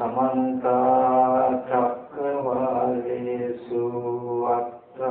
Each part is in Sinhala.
समन्त चक्रवालेषु अत्र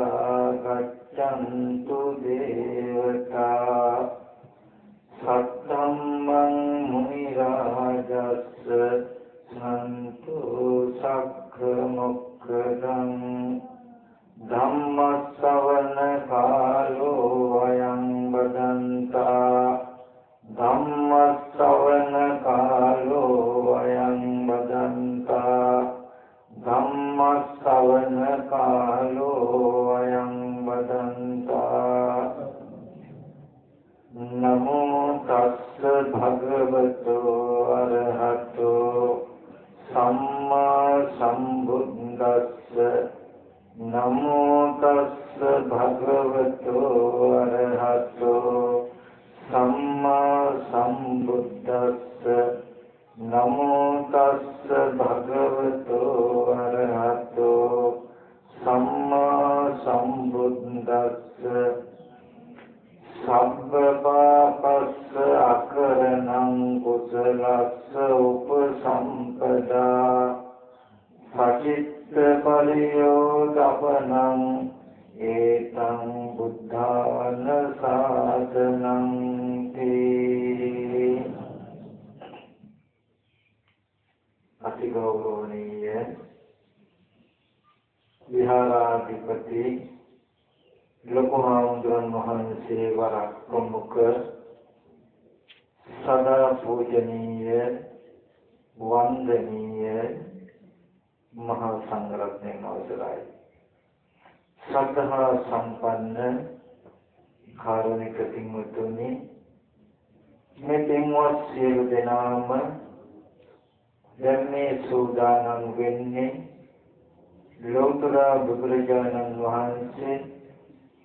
සූදානම් වෙන්නේ ලෝතර බුදුරජාණන් වහන්සේ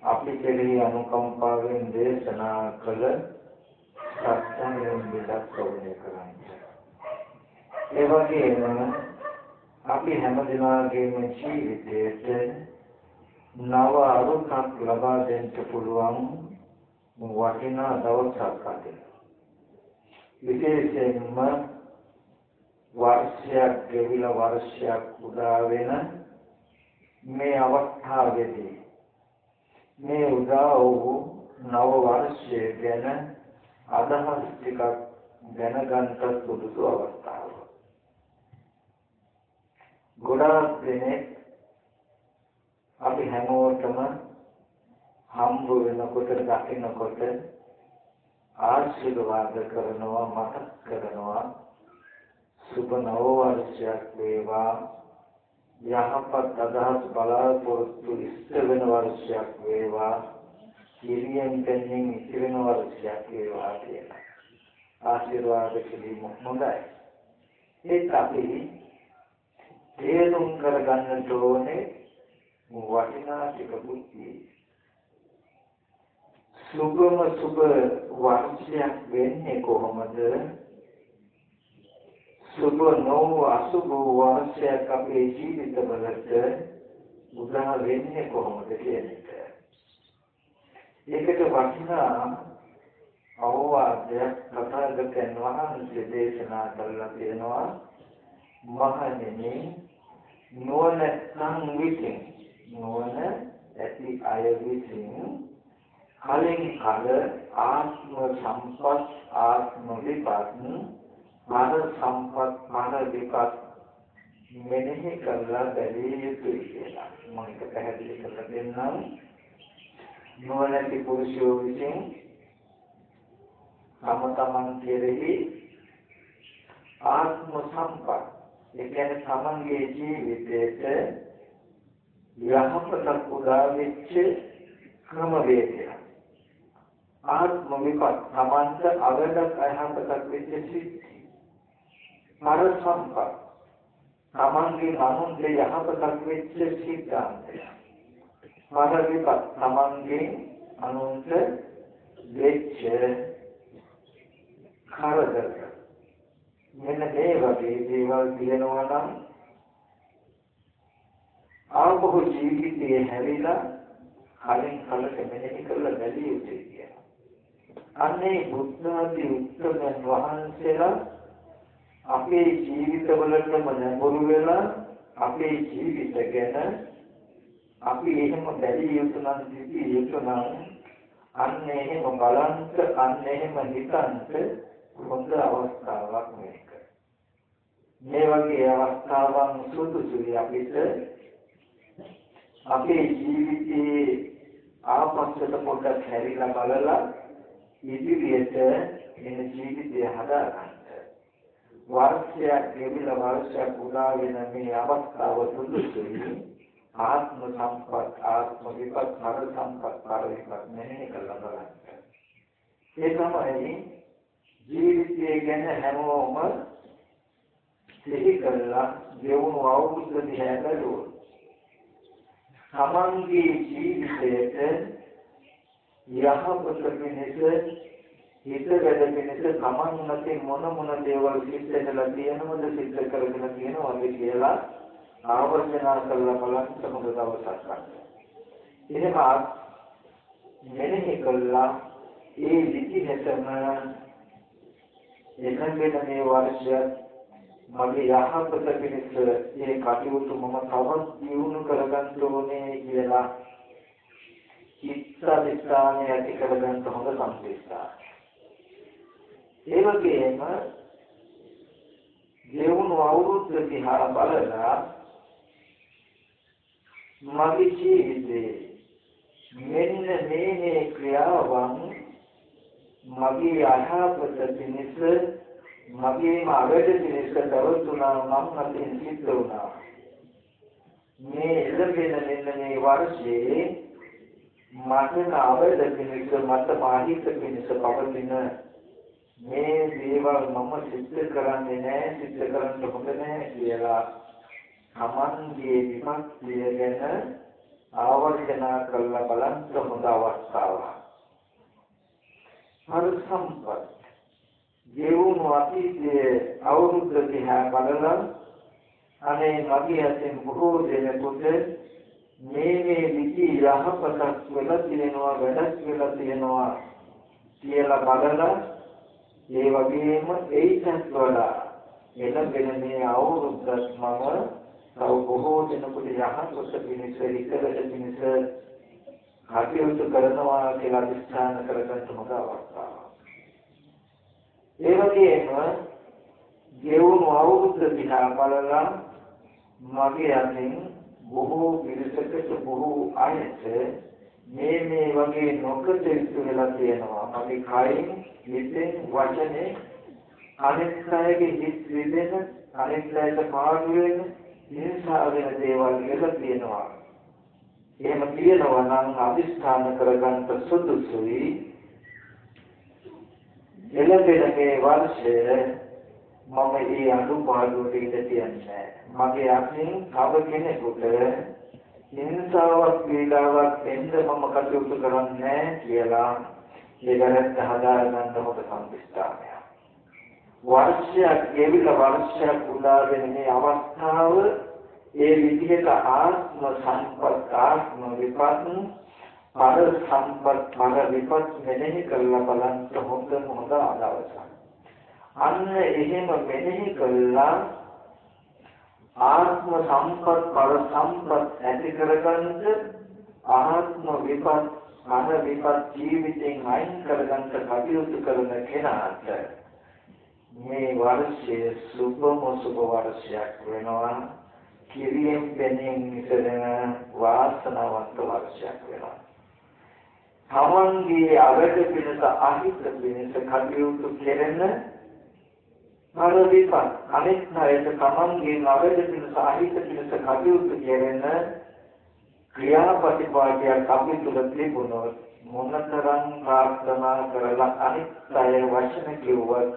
අපි කෙරෙහි අනුකම්පාවෙන් දේශනා කළ සත්‍යයෙන් විදක් ප්‍රවණය කරන්නේ. ඒ වගේම අපි හැම දිනාගේම ජීවිතයට නව අරුතක් ලබා දෙන්න පුළුවන් වටිනා දවසක් අද. විශේෂයෙන්ම වර්ෂයක් ගෙවිලා වර්ෂයක් උදා වෙන මේ අවස්ථාවේදී මේ උදා වූ නව වර්ෂය ගැන අදහස් ටිකක් දැනගන්නත් සුදුසු අවස්ථාවක්. ගොඩාක් දෙනෙක් අපි හැමෝටම හම්බ වෙනකොට දකින්නකොට ආශිර්වාද කරනවා මතක් කරනවා සුබ නව වර්ෂයක් වේවා යහපත් අදහස් බලාපොරොත්තු ඉෂ්ට වෙන වර්ෂයක් වේවා කිරියෙන් දෙන්නේ ඉතිරෙන වර්ෂයක් වේවා කියලා ආශිර්වාද කිරීම හොඳයි ඒත් අපි තේරුම් කරගන්නට ඕනේ වටිනා ටික බුද්ධිය. සුගම සුබ වර්ෂයක් වෙන්නේ කොහොමද? සුබ නොව අසුබ වර්ෂයක් අපේ ජීවිතවලට උදා වෙන්නේ කොහොමද කියන එක. ඒකට වටිනා අවවාදයක් කතාගතයන් වහන්සේ දේශනා කළා තියෙනවා මහණෙනි නුවණ විසින් නුවණ ඇති අය විසින් කලින් කල ආත්ම සම්පත් ආත්ම විපත් මන සම්පත් මන විපත් මෙනෙහි කරලා බැලිය යුතුයි කියලා මම ඒක පැහැදිලි කරලා දෙන්නම් නුවණැති පුරුෂයෝ විසින් තම තමන් කෙරෙහි ආත්ම සම්පත් ඒ කියන්නේ තමන්ගේ ජීවිතේට යහපතක් උදා වෙච්ච ක්‍රමවේදය. ආත්ම විපත් තමන්ට අවදක් අයහපතක් වෙච්ච සිද්ධි. මර සම්පත් තමන්ගේ අනුන්ගේ යහපතක් වෙච්ච සිද්ධාන්තය. මර විපත් තමන්ගේ අනුන්ට වෙච්ච කරදර මෙන්න මේ වගේ දේවල් තියෙනවා නම් ආපහු ජීවිතයේ හැරිලා කලින් කලට මෙහෙම කරලා බැලිය යුතුයි කියනවා. අන්නේ බුද්ධ ආදී උත්තමයන් වහන්සේලා අප අපේ ජීවිතවලටම නැඹුරු වෙලා අපේ ජීවිත ගැන අපි එහෙම බැලිය යුතු නම් සිටිය යුතු නම් අන්න එහෙම බලන්ත අන්න එහෙම හිතන්ත හොඳ අවස්ථාවක් මේක. මේ වගේ අවස්ථාවන් සුදුසුයි අපිට අපේ ජීවිතයේ ආපස්සට පොඩ්ඩක් හැරිලා බලලා ඉදිරියට එන ජීවිතය හදාගන්න. වර්ෂයක් ගෙවිලා වර්ෂයක් උදා වෙන මේ අවස්ථාව සුදුසුයි. ආත්ම සම්පත් ආත්ම විපත් පර සම්පත් පර විපත් මෙහෙම කළා බලන්න. ඒ තමයි ජීවිතය ගැන හැමෝම සිහි කළා ගෙවුණු අවුරුද්ද දිහා බැලුවොත් තමන්ගේ ජීවිතයට යහපත පිණිස හිත වැඩ පිණිස තමන් නැති මොන මොන දේවල් සිද්ධ වෙලා තියෙනවද සිද්ධ කරගෙන තියෙනවද කියලා ආවර්ජනා කරලා බලන්න මොකද දවසක් ගන්න. එහෙම මෙනෙහි කළා ඒ විදිහටම එනගෙන මේ වර්ෂය මගේ යහපත පිණිස මේ කටයුතු මම තවත් දියුණු කරගන්න ඕනේ කියලා චිත්තදිස්ථානය ඇති කරගන්න හොඳ සම්පේක්ෂා. ඒ වගේම ගෙවුණු අවුරුද්ද දිහා බලලා මගේ ජීවිතේ මෙන්න මේ මේ ක්‍රියාවන් මගේ අයහපත පිණිස මගේම අවැඩ පිණිස දවතුනා මම අතින් සිද්ධ වුණා. මේ එළඹෙන මෙන්න මේ වර්ෂයේ මට අවැඩ පිණිස මට මාහිත පිණිස පවතින මේ දේවල් මම සිද්ධ කරන්නේ නැහැ සිද්ධ කරන්න හොඳ නැහැ කියලා තමන්ගේ විපත්තිය ගැන ආවර්ජනා කරලා බලන්න හොඳ අවස්ථාවක්. හරි සම්පත්. ජීවුණු අතීතයේ අවුරුද්ද දිහා බලලා අනේ මගේ අතින් බොහෝ දෙනෙකුට මේ මේ විදි යහපතක් වෙලා තියෙනවා වැඩක් වෙලා තියෙනවා කියලා බලලා ඒ වගේම ඒකත් වඩා එළඹෙන මේ අවුරුද්දත් මම තව බොහෝ දෙනෙකුට යහපත පිණිස ඉතරට පිණිස කටයුතු කරනවා කියලා අධිෂ්ඨාන කරගන්න හොඳ අවස්ථාවක්. ඒ වගේම ගෙවුණු අවුරුද්ද දිහා බලලා මගේ අතින් බොහෝ පිරිසකට බොහෝ අයට මේ මේ වගේ නොකටයුතු වෙලා තියෙනවා. මගේ කයින්, හිතෙන්, වචනේ අනෙක් අයගේ හිත් විදෙන, අනෙක් අයට පාඩු වෙන හිංසා වෙන දේවල් කියලා තියෙනවා. එහෙම තියෙනවා නම් අදිස්ථාන කරගන්න සුදුසුයි. එළඹෙන මේ වර්ෂය මම ඒ අනුපාඩුවට ඉඳ තියන්නේ මගේ අතින් තව කෙනෙකුට හිංසාවක් පීඩාවක් එන්න මම කටයුතු කරන්නේ කියලා ඒ වැරද්ද හදාගන්න හොඳ සම්පස්ථානයක්. වර්ෂයක් ගෙවිලා වර්ෂයක් උදා වෙන මේ අවස්ථාව ඒ විදිහට ආත්ම සම්පත් ආත්ම විපත් පර සම්පත් පර විපත් මෙනෙහි කරලා බලන්න හොඳ හොඳ ආදවසක්. අන්න එහෙම මෙනෙහි කළා ආත්ම සම්පත් පර සම්පත් ඇති කරගන්න ආත්ම විපත් පර විපත් ජීවිතෙන් අයින් කරගන්න කටයුතු කරන කෙනාට මේ වර්ෂයේ සුභම සුභ වර්ෂයක් වෙනවා. කිරියෙන් පෙනෙන ඉතන වාසනාවන්ත වර්ෂයක් වෙනවා. තමන්ගේ අවද පිණිස අහිත පිණිස කටයුතු කෙරෙන පරිවිපත් අනෙක් අයට තමන්ගේ අවද පිණිස අහිත පිණිස කටයුතු කෙරෙන ක්‍රියාපටිපාටියක් අපි තුල තිබුණොත් මොනතරම් ප්‍රාර්ථනා කරලා අනිත් අය වචන කිව්වත්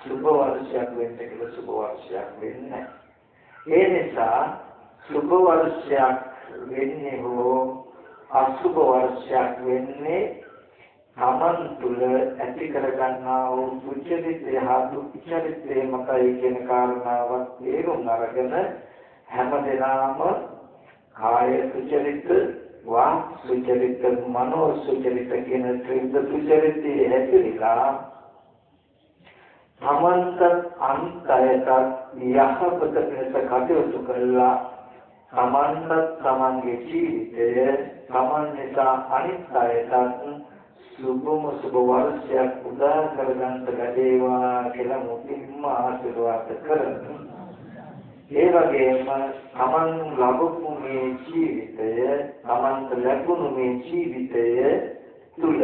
සුභ වර්ෂයක් වෙන්න කියලා සුභ වර්ෂයක් වෙන්නේ ඒ නිසා සුභ වර්ෂයක් වෙන්නේ හෝ අසුභ වර්ෂයක් වෙන්නේ තමන් තුළ ඇති කරගන්නා වූ සුචරිතය හා දුක්චරිතය මතයි කියන කාරණාවක් තේරුම් අරගෙන හැමදෙනාම කාය සුචරිත වා සුචරිත මනෝ සුචරිත කියන ත්‍රිවිධ සුචරිතයේ හැසිරීලා තමන්ට අන්තයට යහපත පිණිස කටයුතු කළා. තමන්ට තමන්ගේ ජීවිතය තමන් නිසා අනිත් අයටත් සුභම සුභ වර්ෂයක් උදා කරගන්න ලැබේවා කියලා මුලින්ම ආශිර්වාද කරමු. ඒ වගේම තමන් ලැබපු මේ ජීවිතය තමන්ට ලැබුණු මේ ජීවිතය තුල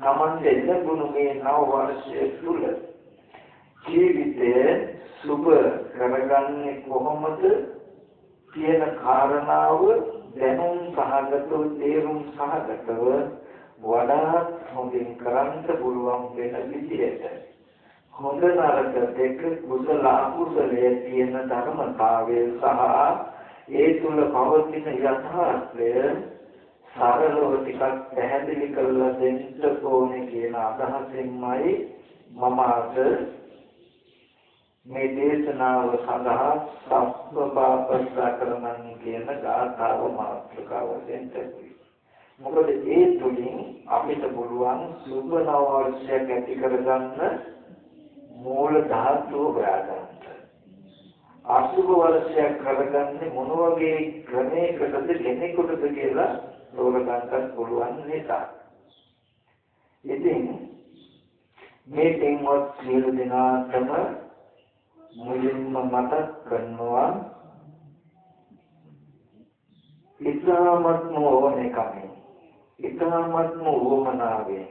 තමන්ට ලැබුණු මේ නව වර්ෂය තුල ජීවිතය සුභ කරගන්නේ කොහොමද කියන කාරණාව දැනුම් සහගතව තේරුම් සහගතව වඩාත් හොඳින් කරන්න පුළුවන් වෙන විදිහට. හොඳ නරක දෙක කුසල අකුසලයේ තියෙන ධර්මතාවය සහ ඒ තුල පවතින යථාර්ථය සරලව ටිකක් පැහැදිලි කරලා දෙන්න ඕනේ කියන අදහසින්මයි මම අද මේ දේශනාව සඳහා සම්පපාපස්සා කරනන් කියන ගාථාව මාතෘකාව දෙන්න මොකද ඒ තුලින් අපිට පුළුවන් සුබ නව වර්ෂයක් ඇති කරගන්න මූල ධාතුව හොයාගන්න. අසුබ වර්ෂයක් කරගන්නේ මොන වගේ ක්‍රමයකටද කෙනෙකුටද කියලා තෝරගන්නත් පුළුවන් නිසා. ඉතින් මේ තෙන්වත් සියලු දෙනාටම මුලින්ම මතක් කරනවා ඉස්ලාමත්ම ඕනේ කමෙන් ඉතාමත්ම උවමනාවෙන්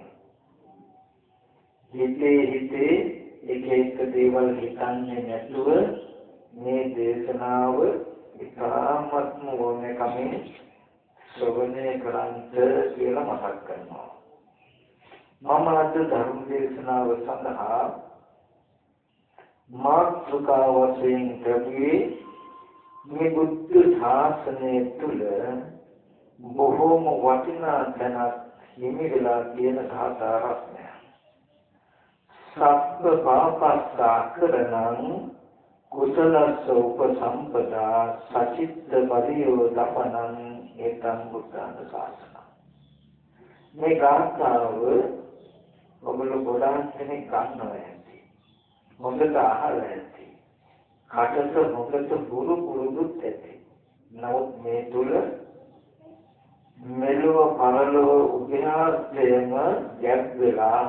හිතේ හිතේ එක එක දේවල් හිතන්නේ නැතුව මේ දේශනාව ඉතාමත්ම ඕනේ කමෙන් ශ්‍රවණය කරන්ට කියලා මතක් කරනවා. මම අද ධර්ම දේශනාව සඳහා මාතෘකා වශයෙන් ලැබුවේ මේ බුද්ධ ශාසනය තුළ බොහෝම වටිනා තැනක් හිමි වෙලා තියෙන ධාතා රත්නය. සබ්බ පාපස්සා කරනං කුසලස්ස උපසම්පදා සචිත්ත පරියෝ දපනං ඒතං බුද්ධාන ශාසන. මේ ගාථාව ඔබල ගොඩාක් කෙනෙක් ගන්නවා ඇති. හොඳට අහලා ඇති. කටට හොඳට පුරු පුරුදුත් ඇති. නමුත් මේ තුල මෙලොව පරලොව උභයාර්ථයම ගැබ් වෙලා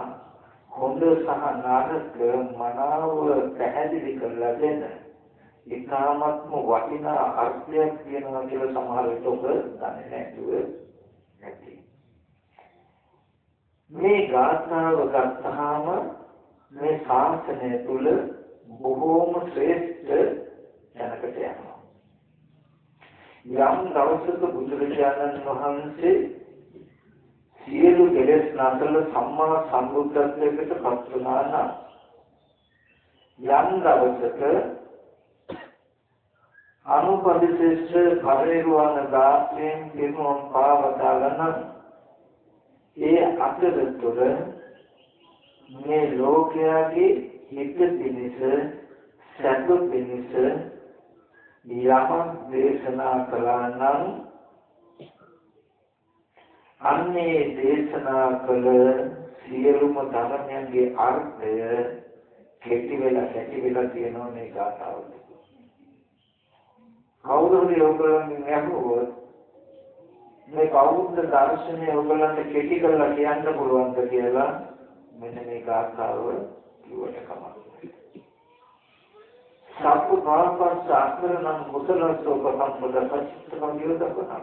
හොඳ සහ නරක මනාව පැහැදිලි කරලා දෙන ඉතාමත්ම වටිනා අර්ථයක් තියෙනවා කියලා සමහර විට ඔබ දන්නේ නැතුව ඇති. මේ ගාථාව ගත්තාම මේ ශාසනය තුල බොහෝම ශ්‍රේෂ්ඨ දැනකට යනවා. යම් දවසක බුදුරජාණන් වහන්සේ සියලු කෙලෙස් නැසල සම්මා සම්බුද්ධත්වයට පත් වුණා නම් යම් දවසක අනුපදිශේෂ පරිරුවන දාසයෙන් පිරුම් පාවදාලන ඒ අතරතුර මේ ලෝකයාගේ හිත පිණිස සැප පිණිස යමක් දේශනා කළා නම් අන්නේ දේශනා කළ සියලුම ධර්මයන්ගේ අර්ථය කෙටි වෙලා කැටි වෙලා තියෙනවා මේ ගාථාවල. කවුරු හරි ඔයගොල්ලන්ගෙන් අහුවොත් මේ බෞද්ධ දර්ශනය ඔයගොල්ලන්ට කෙටි කරලා කියන්න පුළුවන්ද කියලා මෙන්න මේ ගාථාව කිව්වට කමක් සත්තු පාපස් ආක්‍රමණ කුසලසෝක සම්පද පච්චතම විරදපන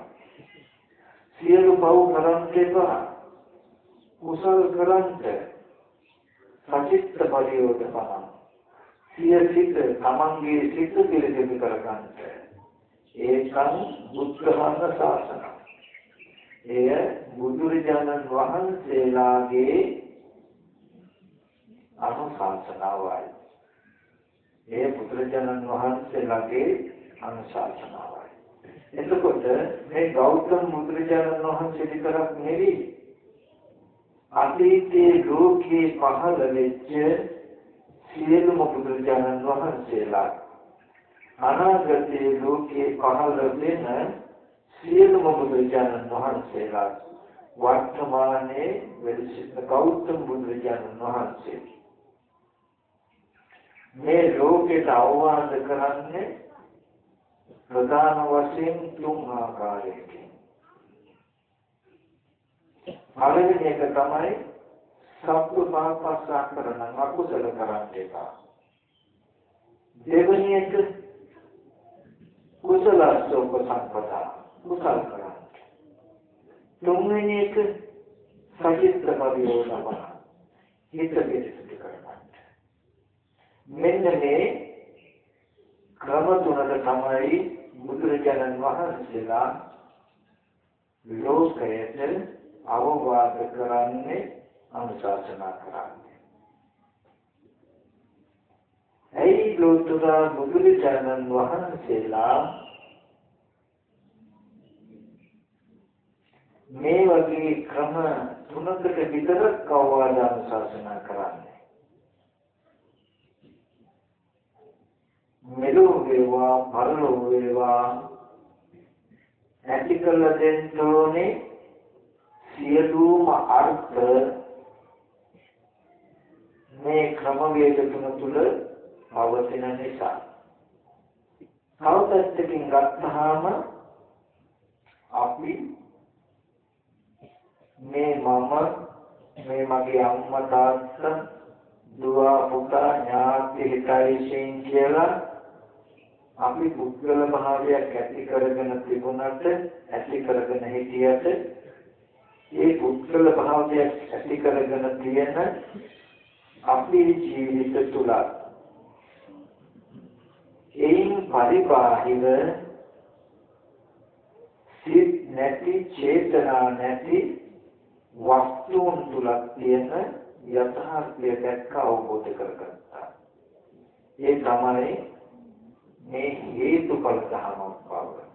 සියලු පව් කරන්ට එපා කුසල කරන්ට සචිත්ත පරියෝධපන සිය සිත තමන්ගේ සිත පිළිදෙවි කරගන්නට ඒකන් බුද්ධහන්න ශාසන. එය බුදුරජාණන් වහන්සේලාගේ අනුශාසනාවයි. ඒ බුදුරජාණන් වහන්සේලාගේ අනුශාසනාවයි. එතකොට මේ ගෞතම බුදුරජාණන් වහන්සේ විතරක් නෙවෙයි අතීතයේ ලෝකේ පහළ වෙච්ච සියලුම බුදුරජාණන් වහන්සේලා අනාගතයේ ලෝකේ පහළ වෙන සියලුම බුදුරජාණන් වහන්සේලා වර්තමානයේ වෙලසිට ගෞතම බුදුරජාණන් වහන්සේ මේ ලෝකයට අවවාද කරන්නේ ප්‍රධාන වශයෙන් තුන් ආකාරයකින් පළවෙනි එක තමයි සබ්බ පාපස්සා කරන අකුසල කරන්න එපා. දෙවෙනි එක කුසල සෝක සම්පදා කුසල කරන්න. තුන්වෙනි එක සජිත් පරියෝධම හිත පිළිසිත කරගන්න. මෙන්න මේ ක්‍රම තුනක තමයි බුදුරජාණන් වහන්සේලා ලෝකයට අවවාද කරන්නේ අනුශාසනා කරන්නේ. ඇයි ලෝතුරා බුදුරජාණන් වහන්සේලා මේ වගේ ක්‍රම තුනකට විතරක් අවවාද අනුශාසනා කරන්නේ. මෙලෝ වේවා පරලෝ වේවා ඇති කළ දෙන්න ඕනේ සියලුම අර්ථ. මේ ක්‍රමවේද තුන තුල පවතින නිසා. තවපැත්තකින් ගත්තාම අපි මේ මම මේ මගේ අම්මා තාත්තා දුව පුතා ඥාති හිතයිසින් කියලා අපි පුද්ගල භාවයක් ඇති කරගෙන තිබුණට ඇති කරගෙන හිටියට ඒ පුද්ගල භාවයක් ඇති කරගෙන තියෙන අපේ ජීවිත තුල එයින් පරිබාහිර සිත් නැති චේතනා නැති වස්තුන් තුල තියෙන යථාර්ථය දැක්ක අවබෝධ කරගත්තා. ඒ තමයි මේ හේතුඵල ධර්මයක් බව.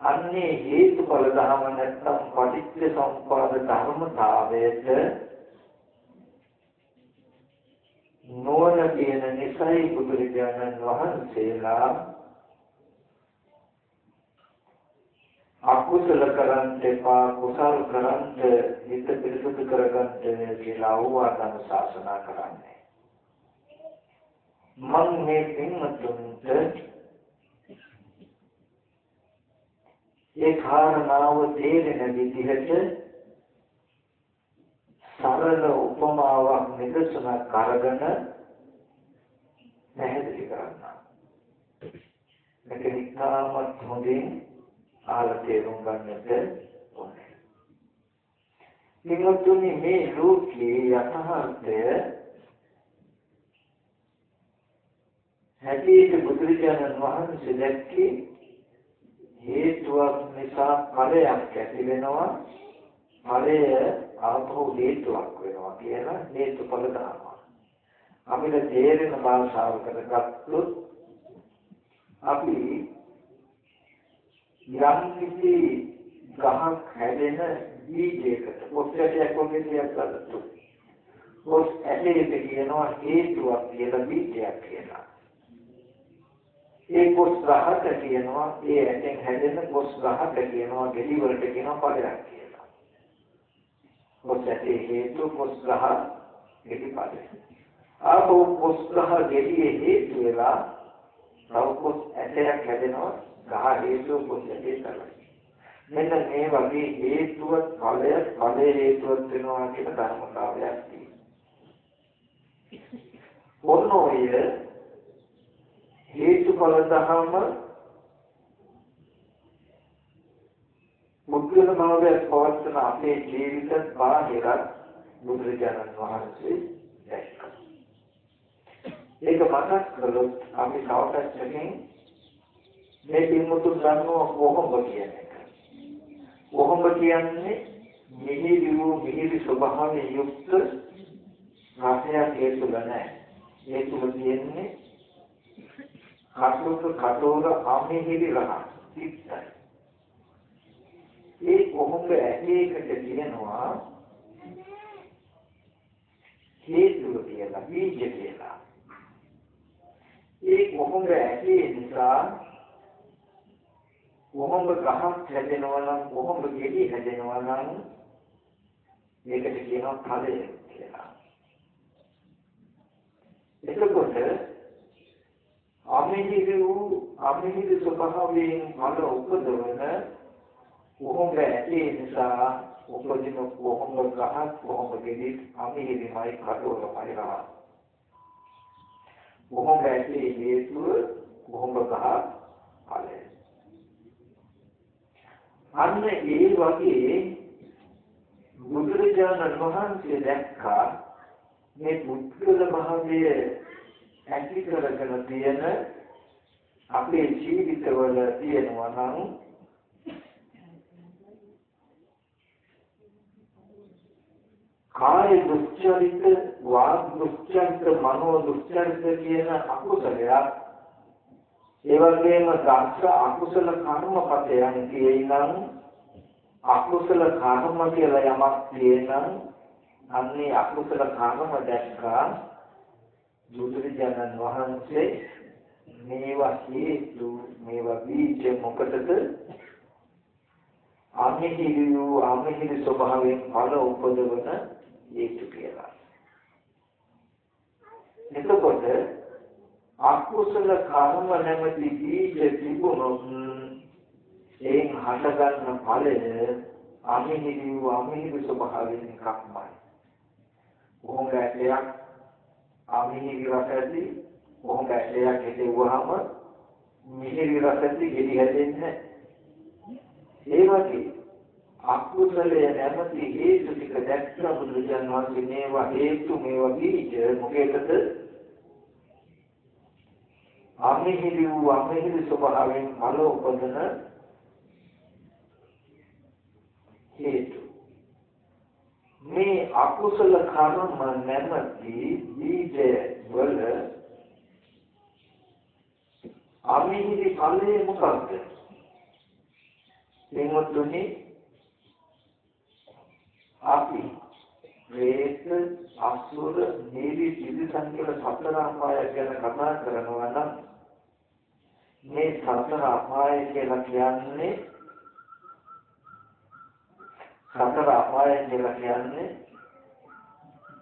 අන්නේ හේතුඵල ධර්ම නැත්නම් පටිච්ච සමුප්පාද ධර්මතාවයට නොවන කියන නිසයි බුදුරජාණන් වහන්සේලා අකුසල කරන්ට එපා කුසල කරන්ට හිත පිරිසුදු කරගන්න කියලා අවවාදන ශාසනා කරන්නේ මම මේ පින්වතුන්ට ඒ කාරණාව තේරෙන විදිහට සරල උපමාවක් නිදර්ශනක් අරගෙන පැහැදිලි කරන්න. මේක නිකාමත් හොඳින් ආලා තේරුම් ගන්නට ඕනේ. නිමුතුනි මේ ලෝකයේ යථාර්ථය හැටියට බුදුරජාණන් වහන්සේ දැක්කේ හේතුවක් නිසා ඵලයක් ඇති වෙනවා ඵලය ආපහු හේතුවක් වෙනවා කියලා හේතුඵල ධර්ම. අපිට තේරෙන භාෂාවකට ගත්තොත් අපි යම් කිසි ගහක් හැදෙන බීජයකට පොත්කටයක් වගේ දෙයක් ගත්තොත් පොත් ඇටේට කියනවා හේතුවක් කියලා බීජයක් කියලා. ඒ කොස් ගහට කියනවා ඒ ඇටෙන් හැදෙන කොස් ගහට කියනවා ගෙඩි වලට කියනවා ඵලයක් කියලා. කොස් ඇටේ හේතු කොස් ගහ ගෙඩි ඵලය. ආපහු කොස් ගහ ගෙඩියේ හේතු වෙලා තව කොස් ඇටයක් හැදෙනවා ගහ හේතු කොස් ඇටේ තමයි. මෙන්න මේ වගේ හේතුව ඵලය ඵලය හේතුවක් වෙනවා කියන ධර්මතාවයක් තියෙනවා. ඔන්න ඔය හේතුඵල දහම මුද්‍රණ භාවය පවත්වන අපේ ජීවිත බාහිරත් බුදුරජාණන් වහන්සේ දැක්කා. ඒක මතක් කළොත් අපි තවටකින් මේ පින්මුතු ගන්නවා කොහොමද කියන එක. කොහොමද කියන්නේ මිහිරි වූ මිහිරි ස්වභාවයෙන් යුක්ත රසයක් හේතුල නැහැ. හේතුල තියෙන්නේ කටුක කටෝර අමිහිරි රහ සිත්තයි. ඒ කොහොමද ඇටයකට කියනවා හේතුව කියලා බීජ කියලා. ඒ කොහොමද ඇටේ නිසා කොහොමද ගහක් හැදෙනවා නම් කොහොමද ගෙඩි හැදෙනවා නම් මේකට කියනවා ඵලය කියලා. එතකොට අමිහිරි වූ අමිහිරි ස්වභාවයෙන් මල උපදවන කොහොමද ඇති නිසා උපදින කොහොමද ගහ කොහොමද ගෙඩි අමිහිරිමයි කටවරමයි රහ කොහොමද ඇති හේතුව කොහොමද ගහ ඵලය අන්න ඒ වගේ බුදුරජාණන් වහන්සේ දැක්කා මේ පුද්ගල භාවය ඇති කරගෙන තියෙන අපේ ජීවිතවල තියෙනවා නම් කාය දුස්චරිත වාග් දුස්චරිත මනෝ දුස්චරිත කියන අකුසලයක්. ඒ වගේම දක්ෂ අකුසල කර්මපතයන් කියනනම් අකුසල කර්ම කියලා යමක් තියෙනම් අන්නේ අකුසල කර්ම දැක්කා. බුදුරජාණන් වහන්සේ මේවා හේතු මේවා බීජ මොකටද අමිහිරි වූ අමිහිරි ස්වභාවයෙන් ඵල උපදවන හේතු කියලා. එතකොට අකුසල කර්ම නැමැති බීජ තිබුණොත් එයින් හටගන්න ඵලය අමිහිරි වූ අමිහිරි ස්වභාවයෙන් එකක්මයි. කොහොමද ඇටයක් අමිහිරි රස ඇති කොහොමද ඇටයක් හිටෙව්වහම මිහිරි රස ඇති ගෙඩි හැදෙන්නේ ඒ වගේ අකුසලය නැමැති හේතු ටික දැක්ක බුදුරජාණන් වහන්සේ මේවා හේතු මේවා බීජ මොකේද අමිහිරි වූ අමිහිරි ස්වභාවයෙන් මල උපදන හේතු. මේ අකුසල කර්ම නැමැති බීජ වල අමිහිරි ඵලය මොකක්ද? එංගොතුනි අපි වේත අසුර නීවි සිදිසන් කියලා සතර අපාය ගැන කතා කරනවා නම් මේ සතර අපාය කියලා කියන්නේ සතර අපාය කියලා කියන්නේ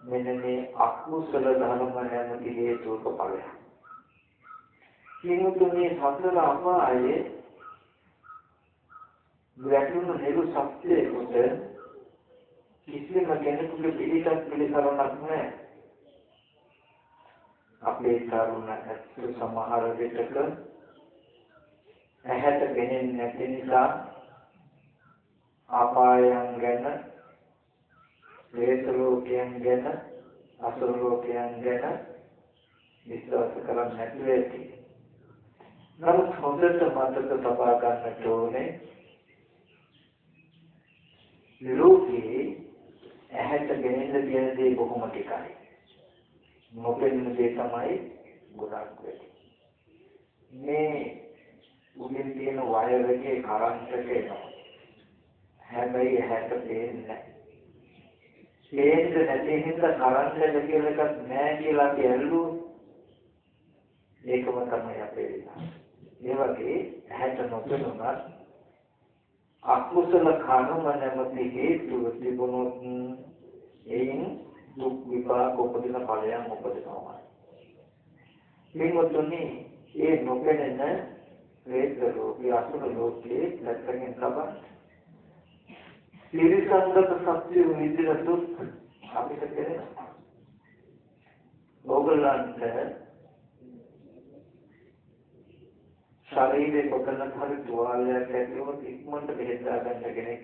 මෙන්න මේ අකුසල ධර්ම නැමැති හේතුක ඵලය. කිනුතුනේ සතර අපායේ වැටුණු නෙළු සත්‍යයකට කිසිම කෙනෙකුගේ පිළිගත් පිළිසරණක් නැහැ. අපේ තරුණ ඇත්තට සමහර විටක ඇහැට පෙනෙන්නේ නැති නිසා අපායන් ගැන ප්‍රේත ලෝකයන් ගැන අසුර ලෝකයන් ගැන විශ්වාස කරන්නේ නැති වෙති. නමුත් හොඳට මතක තබා ගන්නට ඕනේ ලෝකේ ඇහැට ගෙනෙන්න තියෙන දේ බොහොම ටිකයි. නොපෙනෙන දේ තමයි ගොඩක් වෙන්නේ. මේ උඩින් තියෙන වයර් එකේ කරන්ට් එක එනවා. හැබැයි ඇහැට පේන්නේ නැහැ. පේන්නේ නැති හින්දා කරන්ට් එක කියලා එකක් නැහැ කියලා අපි ඇල්ලුවොත් ඒකම තමයි අපේ විනාශය. ඒ වගේ ඇහැට නොපෙනුනත් අකුසල කර්ම නැමැති හේතුව තිබුණොත් එයින් දුක් විපාක උපදින ඵලයන් උපදිනවා. මේවතුනි ඒ නොපෙනෙන වේද රෝගී අසුර ලෝකයේ ලක්ෂණයෙන් තමයි ත්‍රිසංගත සත්‍ය විදිහට දුක් අපිට කෙරෙනවා. ඕගලන්ට ශරීරේ කොතනක හරි තුවාලයක් ඇතිවෙම ඉක්මනට බෙහෙත් ගන්න කෙනෙක්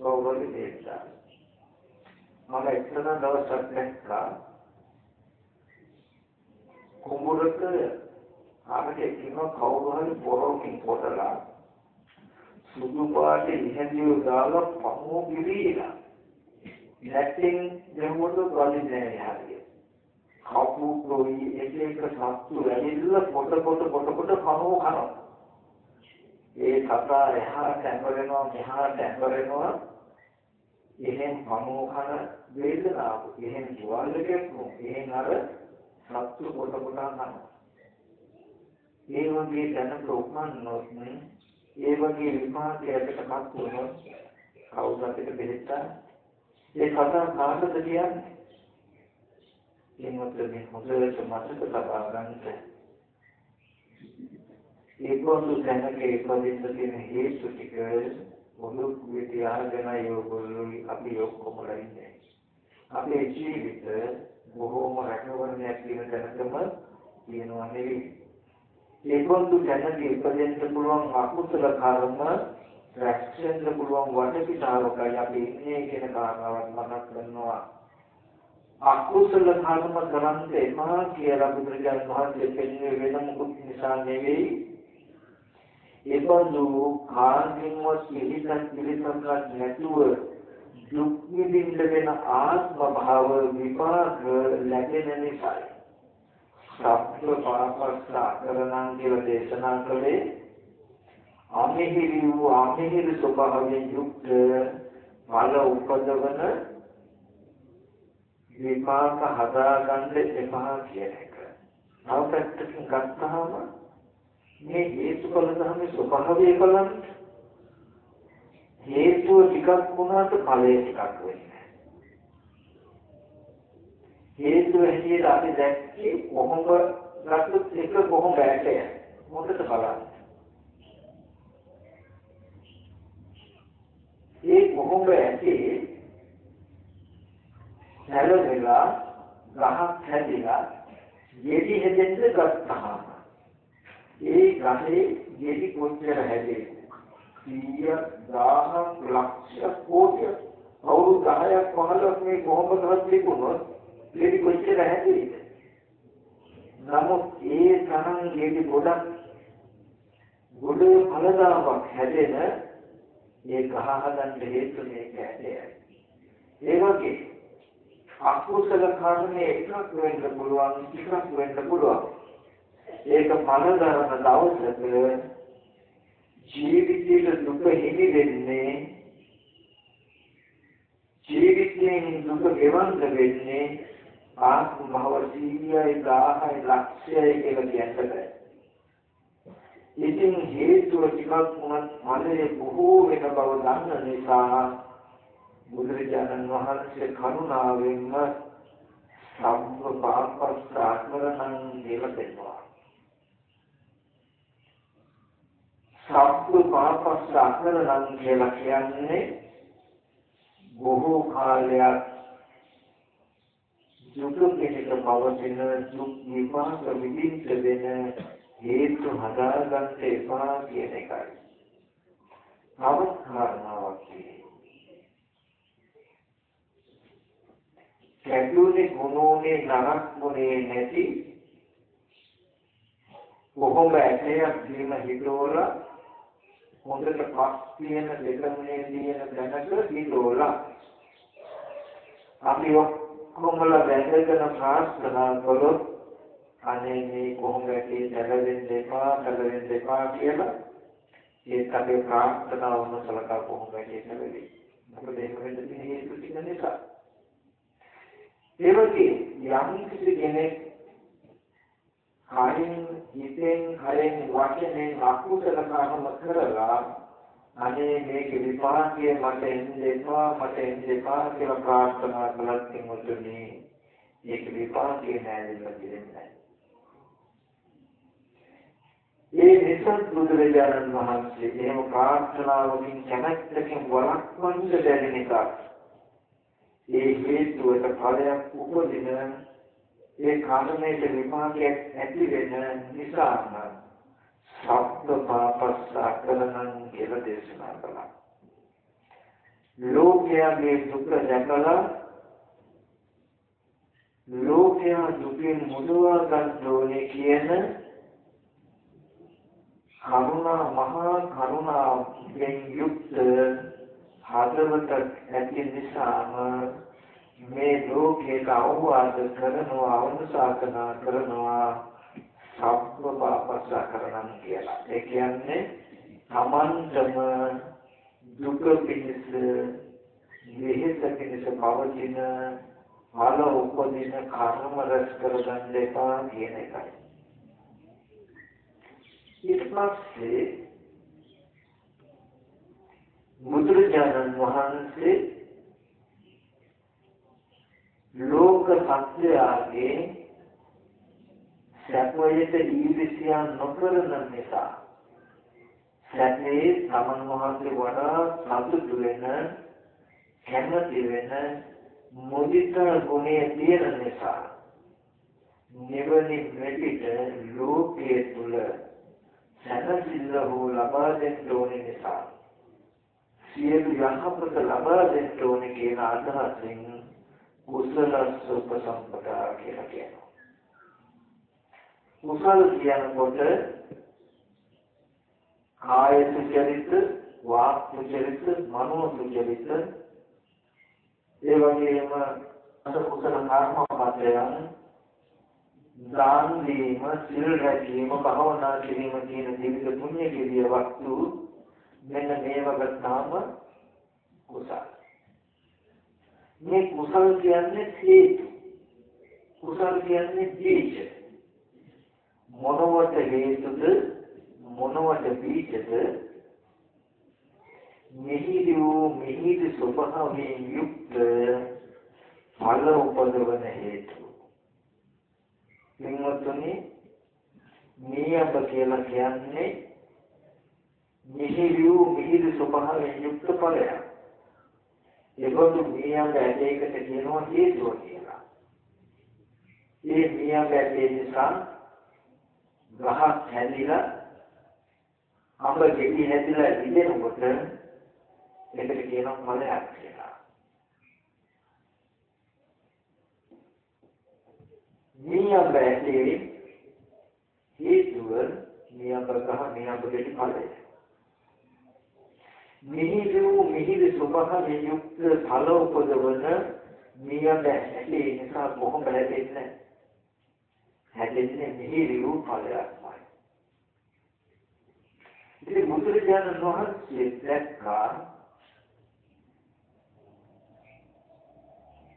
ඕගොල්ලෝ බෙහෙත් මම එක්තරා දවසක් දැක්කා. කුඹුරක ආමගේ කිනෝ කවුරු හරි පොරොකින් පොතලා සුදු පාටේ ඉහෙන්දිව දාලා පහෝ ගිරීලා නැත්නම් දෙමුඩ ගලින්නේ නැහැ හරියට කපු ප්‍රොයි එක එක සත්තු ඇවිල්ලා පොට පොට පොට පොට කනෝ කනවා. ඒ සතා එහාට ඇඹරෙනවා මෙහාට ඇඹරෙනවා එහෙන් කනෝ කන වේදනාව එහෙන් ජීවලකෙත් එහෙන් අර සත්තු පොට පොට කනවා. ඒ වගේ දැනට උපන්නොත් ඒ වගේ විපාකයකට පත් වුණොත් කවුද අපිට බෙහෙත්තා ඒ කතා කාටද කියන්නේ එමොතේ හොඳට මතක තබා ගන්නට ඒ පොදු දැනක ඉපදින්න තියෙන හේතු ටික මොළු විද්‍යාවගෙන යෝගොල්ලෝ අපි ඔක්කොම ඉන්නේ. අපේ ජීවිත බොහෝම රැකවරණයක් තියෙන තැනකම තියෙනවා නෙවෙයි. ඒ පොදු දැනක ඉපදෙන්න පුළුවන් අකුසල කර්ම රැක්ෂෙන්න පුළුවන් වටපිටාවකයි අපි ඉන්නේ කියන කාරණාවක් මතක් කරනවා. අකුසල කර්ම කරන්න එපා කියලා බුදුරජාණන් වහන්සේ පෙන්වන්නේ වෙන මොකුත් නිසා නෙවෙයි. ඒබඳු කාර්යවත් පිළිසක් පිළිසක්වත් නැතුව දුක් විඳින්න වෙන ආත්ම භාව විපාක ලැබෙන නිසායි. සත්‍ය පාපස්සා කරනන් කියලා දේශනා කළේ අමිහිරි වූ අමිහිරි ස්වභාවයෙන් යුක්ත මල උපදවන විපාක හදාගන්න එපා කියන එක. තව පැත්තකින් ගත්තාම මේ හේතුඵල ධර්මයේ ස්වභාවය බලන්න හේතුව ටිකක් වුණාට ඵලය ටිකක් වෙන්නේ හේතුව හැටියට අපි දැක්කේ කොහොමද ගත්තොත් එක කොහොම බෑට යන මොකද බලන්න. ඒ කොහොම ඇටේ නැලෙලා ගහක් හැදිලා යෙදි හැදෙන්න ගත්තාම ඒ ගහේ යෙදි කොච්චර හැදේ? 100 1000 ලක්ෂ කෝටි අවුරුදු 10ක් 15ක් මේ කොහොමදවත් තිබුණොත් යෙදි කොච්චර හැදේද නමුත් ඒ තරම් යෙදි ගොඩක් ගොඩ පළදාවක් හැදෙන ඒ ගහ හදන්න හේතු මේක ඇදේ ඒ වගේ අකුසල කර්මයේ එකක් වෙන්න පුළුවන් එකක් වෙන්න පුළුවන්. ඒක පළදරන දවසක ජීවිතයේ දුක හිමි වෙන්නේ ජීවිතයෙන් දුක ගෙවන්න වෙන්නේ ආත්ම භව සීයයි 1000යි ලක්ෂයයි කියලා කියන්නේ. ඉතින් හේතුව ටිකක් වුණත් මනසේ බොහෝ වෙන බව දන්න නිසා බුදුරජාණන් වහන්සේ කරුණාවෙන්ම සම්ප පාපස් ආත්මරණං දේව දෙනවා. සත්තු පාපස්ස අකරණම් කියලා කියන්නේ බොහෝ කාලයක් දුක පිළික පවතින දුක් විපාක විඳින්න වෙන හේතු හදාගන්න එපා කියන එකයි. තවත් කාරණාවක් කැඩුනේ ගුණෝනේ නරක් ගුණේ නැති බොහොම ඇටයක් දීම හිතෝලා හොඳට පස් තියෙන දෙකමනේ තියෙන දැනට හිතෝලා අපි ඔක්කොමලා වැඳගෙන ප්‍රාර්ථනා කළොත් අනේ මේ කොහොමද දැලෙන්න එපා දැලෙන්න එපා කියලා ඒත් අපේ ප්‍රාර්ථනාව මොනසලකා කොහොමද කියන්නේ මොකද ඒක වෙන්නේ හේතු ටික නිසා. ඒ වගේ යම් කිසි කෙනෙක් කයින් හිතෙන් කයෙන් වචනෙන් අකුසල කර්ම කරලා අනේ මේක විපාකයේ මට එන්නේපා මට එන්නේපා කියලා ප්‍රාර්ථනා කළත් කිමුතුනි ඒක විපාකයේ නෑදෙන්න දෙන්නේ ඒ නිසා බුදුරජාණන් වහන්සේ එහෙම ප්‍රාර්ථනාවකින් කැමැත්තකින් වළක්වන්න බැරි නිසා ඒ හේතුවට ඵලයක් උපදින ඒ කර්මයේ විපාකයක් ඇති වෙන නිසාම සබ්බ පාපස්සා කරනන් කියලා දේශනා කළා. ලෝකයේ දුක දැකලා ලෝකයා දුකින් මුදවා ගන්න ඕනේ කියන කරුණා මහා කරුණාවෙන් යුක්ත හදවත ඇති නිසාම මේ ලෝකයට අවවාද කරනවා අවනුශාසනා කරනවා සබ්බ පාපස්සා කරනම් කියලා. ඒ කියන්නේ තමන්ටම දුක පිණිස විහෙත පිණිස පවතින ආල උපදින කර්ම රැස් කරගන්න එපා කියන එකයි. ඊට පස්සේ බුදුරජාණන් වහන්සේ ලෝක සත්‍යයේ සැපයට ඊර්ෂ්‍යා නොකරන නිසා සැපේ සමන් වහන්සේ වඩා සතුටු වෙන කැමති වෙන මුදිතා ගුණය තියෙන නිසා නිවනි මෙපිට ලෝකයේ තුල සැනසෙල්ල හෝ ලබා දෙන්න ඕනේ නිසා සියලු යහපත ලබා දෙන්න ඕනේ කියන අදහසින් කුසල සුපසම්පදා කියලා කියනවා. කුසල කියනකොට කාය සුචරිත, වාක් සුචරිත, මනෝ සුචරිත ඒ වගේම කුසල කර්මපදයන් දාන දීම, සිල් රැකීම, භාවනා කිරීම කියන විවිධ පුණ්‍ය කිරිය වස්තු මෙන්න මේව ගත්තාම කුසල. මේ කුසල කියන්නේ හේතු. කුසල කියන්නේ බීජ. මොනවට හේතුද මොනවට බීජද මිහිරි වූ මිහිරි ස්වභාවයෙන් යුක්ත ඵල උපදවන හේතු. මින්වතුනි නියම කියලා කියන්නේ මිහිරි වූ මිහිරි ස්වභාවයෙන් යුක්ත ඵලයක්. ඒකතු නියම ඇටයකට කියනවා හේතුව කියලා. ඒ නියම ඇටේ නිසා ගහක් හැදිලා අඹ ගෙඩි හැදිලා ඉදෙනකොට ඒකට කියනවා ඵලයක් කියලා. නියම ඇටේ හේතුව නියම ගහ නියම ගෙඩි ඵලය. මිහිරි වූ මිහිරි ස්වභාවයෙන් යුක්ත ඵල උපදවන නියම ඇටේ නිසා කොහොම හැදෙන්නේ හැදෙන්නේ මිහිරි වූ ඵලයක්මයි. ඉතින් බුදුරජාණන් වහන්සේ දැක්කා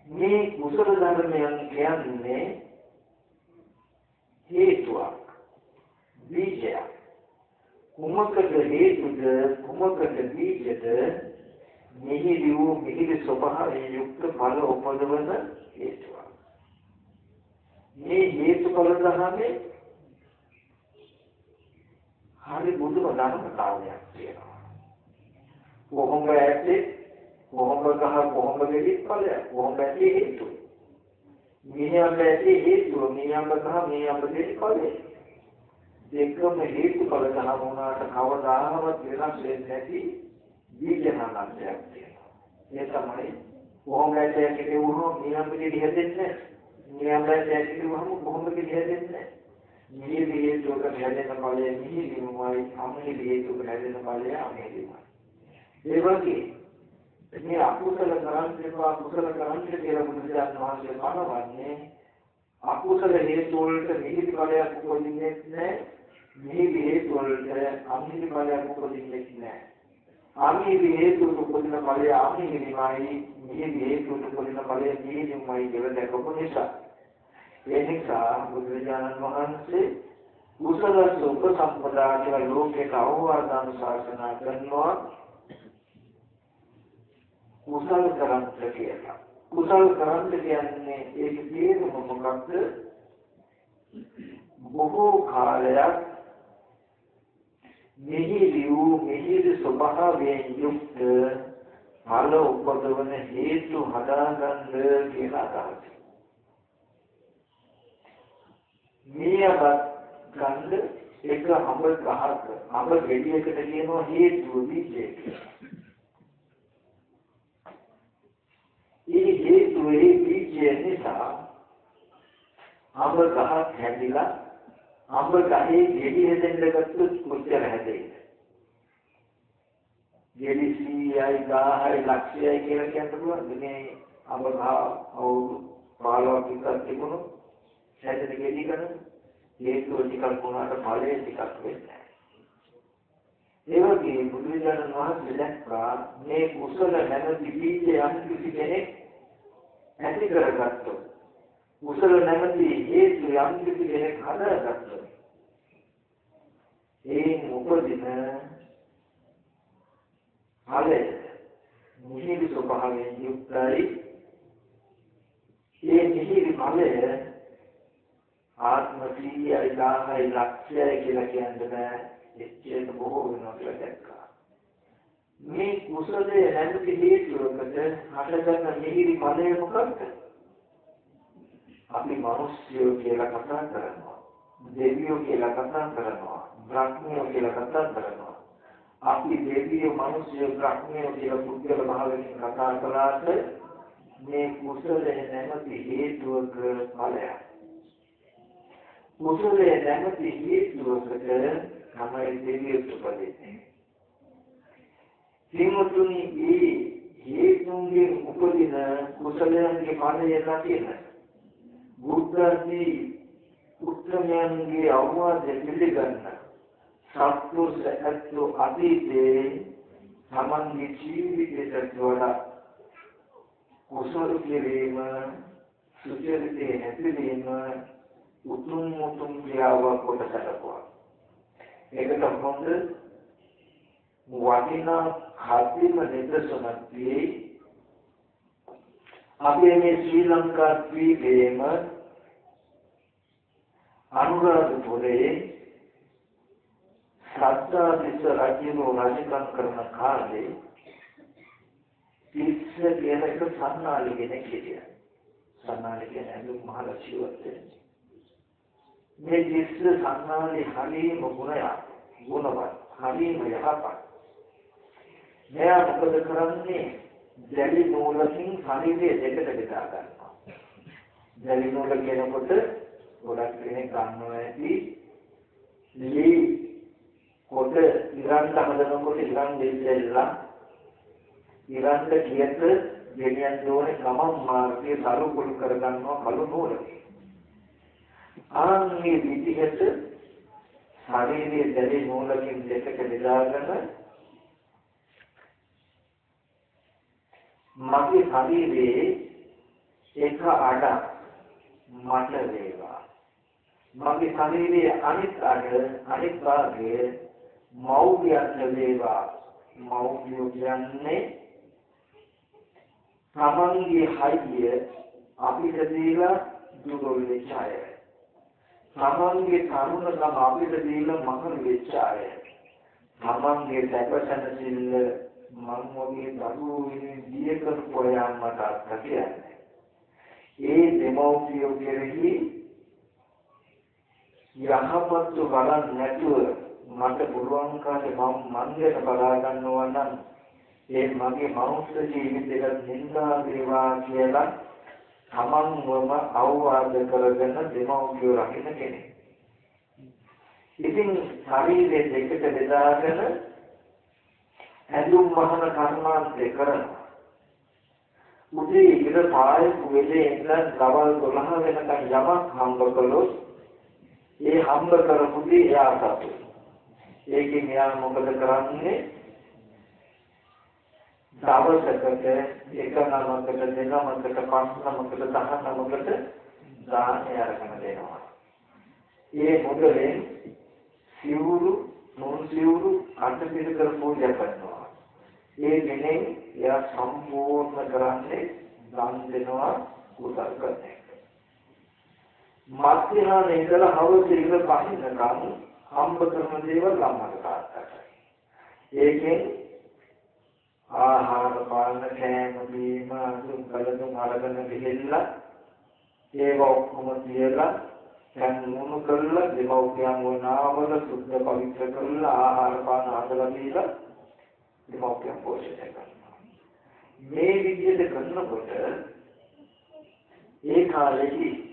මේ කුසල ධර්මයන් කියන්නේ හේතුවක් බීජයක්. කුමකට හේතුද කුමකට බීජද? මිහිරි වූ මිහිරි ස්වභාවයෙන් යුක්ත ඵල උපදවන හේතුවක් මේ හේතුඵල ධර්මයේ හරි බුදුම ධර්මතාවයක් තියෙනවා. කොහොම ඇත්තේ කොහොම ගහ කොහොම ගෙඩිත් ඵලයක් කොහොම ඇත්තේ හේතු. මිනිහම ඇත්තේ හේතුව මිනිහම ගහ මිනිහම ගෙඩි ඵලය. දෙකම හේතුඵල ධර්ම වුණාට කවදාවත් වෙනස් වෙන්නේ නැති බීජනාන්තයක් තියෙනවා. ඒ තමයි කොහොම ඇත්තේ කිව්වොත් මිනිහම ගෙඩි හැදෙන්නේ නැහැ. මිනිහම ඇත්තේ කිව්වොත් කොහොම ගෙඩි හැදෙන්නේ නැහැ. මිහිරි හේතුක හැදෙන ඵලය මිහිරිමයි අමිහිරි හේතුක හැදෙන ඵලය අමිහිරිමයි ඒ වගේ මේ අකුසල කරන්නේ අකුසල කරන්නේ කියලා බුදුරජාණන් වහන්සේ පනවන්නේ අකුසල හේතු වලට මිහිරි ඵලයක් උපදින්නේ නැහැ මිහිරි හේතු වලට අමිහිරි ඵලයක් උපදින්නේ නැහැ අමිහිරි හේතු උපදින ඵලය අමිහිරිමයි මිහිරි හේතු උපදින ඵලය මිහිරිමයි කියලා දැකපු නිසා ඒ නිසා බුදුරජාණන් වහන්සේ කුසල සුඛ සම්පදා කියලා ලෝකයට අවවාදන ශාසනා කරනවා කුසල කරන්ත කියලා. කුසල කරන්ත කියන්නේ ඒක තේරුම මොකක්ද? බොහෝ කාලයක් මිහිරි වූ මිහිරි ස්වභාවයෙන් යුක්ත ඵල උපදවන හේතු හදාගන්න කියලා අදහසයි. මේවත් ගන්ධ එක අඹ ගහක අඹ ගෙඩියකට කියනවා හේතුව බීජය ඒ හේතුවේ බීජය නිසා අඹ ගහක් හැදිලා අඹ ගහේ ගෙඩි හැදෙන්න ගත්තොත් කොච්චර හැදෙයිද ගෙඩි 100යි 1000යි ලක්ෂයයි කියලා කියන්න පුළුවන්. මේ අඹ ගහ අවුරුදු 15ක් විතර තිබුණොත් හැදෙන ගෙඩි කරන හේතුව ටිකක් වුණාට ඵලය ටිකක් වෙන්නේ ඒ වගේ බුදුරජාණන් වහන්සේ දැක්කා මේ කුසල නැමැති බීජය යම් කිසි කෙනෙක් ඇති කරගත්තොත් කුසල නැමැති හේතු යම් කිසි කෙනෙක් හදාගත්තොත් ඒ උපදින ඵලය මිහිරි ස්වභාවයෙන් යුක්තයි. ඒ මිහිරි ඵලය ආත්ම 100යි 1000යි ලක්ෂයයි කියලා කියන්න බෑ. එච්චර බොහෝ වෙනවා කියලා දැක්කා. මේ කුසලයේ නැති හේතුවකට හටගන්න මිහිරි ඵලය මොකක්ද? අපි මිනිස්යෝ කියලා කතා කරනවා. දෙවියෝ කියලා කතා කරනවා. බ්‍රහ්මයෝ කියලා කතා කරනවා. අපි දෙවියෝ මිනිස්යෝ බ්‍රහ්මයෝ කියලා පුද්ගල භාවයෙන් කතා කළාට මේ කුසලයේ නැති හේතුවක ඵලයක් කුසලයේ නැමැති හේතුවකට තමයි දෙවියන් උපදින්නේ. සිංහතුනි මේ හේතුන්ගෙන් උපදින කුසලයන්ගේ ඵලය නැතින. බුද්ධාදී උත්තරයන්ගේ අවවාද පිළිගන්න. සත්පුරුෂ ඇත්තෝ අතීතේ තමන්ගේ ජීවිතයට වඩා කුසල කිරීම සුචරිතේ හැසිරීම උතුම් උතුම් ක්‍රියාවක් කොට සැලකුවා. ඒකට හොඳ වටිනා කර්තිම නිදර්ශනක් තියෙයි. අපේ මේ ශ්‍රී ලංකා ද්වීපයේම අනුරාධපුරයේ සත්තා විස රජුගේ රජකම් කරන කාලේ තිස්ස කියන එක සන්නාලි කෙනෙක් හිටියා. සන්නාලි කියන ඇඳුම් මහලක්ෂිවත් වෙන්නේ. මේ දිස්ස සංඥාවේ හරීම ගුණයක් ගුණවත් හරීම යහපත් මෙයා මොකද කරන්නේ දැලි නූලකින් ශරීරය දෙකට බෙදා ගන්නවා දැලි නූල කියනකොට ගොඩක් කෙනෙක් ගන්නවා ඇති ලී කොට ඉරන් හදනකොට ඉරන් දෙල්ලලා ඉරන්ට කියත ගෙනියන්න ඕනේ ගමන් මාර්ගයේ සරු කුල් කරගන්නවා කළු නූලකින් ආන්නේ විදිහට ශරීරයේ දැලි මූලකින් දෙකට බෙදාගෙන මගේ ශරීරයේ එක අඩ මට වේවා. මගේ ශරීරයේ අනිත් අඩ අනිත් භාගය මෞර්යයන්ට වේවා මෞර්යෝ කියන්නේ තමන්ගේ හයිය අපිට දීලා දුර්වල වෙච්ච අය තමන්ගේ තරුණකම අපිට දීලා මහලු වෙච්ච අය. තමන්ගේ සැපසන සිල්ල මම වගේ දරුවෝ වෙනින් දිය කරපු යන්නට අත්දැකීන්නේ. ඒ දෙමෝපියෝ කෙරෙහි යහපත් බලන් නැතුව මට පුළුවන් කාලේ මම මන්දට බලා ගන්නවා නම් ඒ මගේ මනුස්ස ජීවිතයට නින්දා වේවා කියලා තමන්වම අවවාද කරගෙන දෙමව්පියෝ රකින්න කෙනෙක්. ඉතින් ශරීරයේ දෙකට බෙදාගෙන ඇඳුම් මහන කර්මාන්තය කරනවා. උදේ ඉර පාය කුවේලේ ඉඳන් දවල් 12 වෙනකන් යමක් හම්බ කළොත් ඒ හම්බ කරපුදී එයා සතුටු. ඒකෙන් එයා මොකද කරන්නේ? දවසකට එක නමකට දෙක නමකට පස් නමකට දහ නමකට දානය අරගෙන දෙනවා. ඒ මුදලෙන් සිවුරු මොන් සිවුරු අට පිළිකර පූජා කරනවා. ඒ දිනේ එයා සම්පූර්ණ කරන්නේ දන් දෙනවා කුසල් කරන එක. මධ්‍යහන ඉඳලා හවස ඉඳලා පහිනකම් හම්බ කරන දේවල් ළමකට තාත්තට. ඒකෙන් ආහාර පාන කෑම බීම අඳුම් කලදුම් අරගෙන ගිහිල්ලා ඒව ඔක්කොම තියලා දැන් මොනු කරලා දෙමව්පියන් වනාවල සුද්ධ පවිත්‍ර කරලා ආහාර පාන හදලා දීලා දෙමව්පියන් පෝෂණය කරනවා මේ විදිහට කරනකොට ඒ කාලෙදී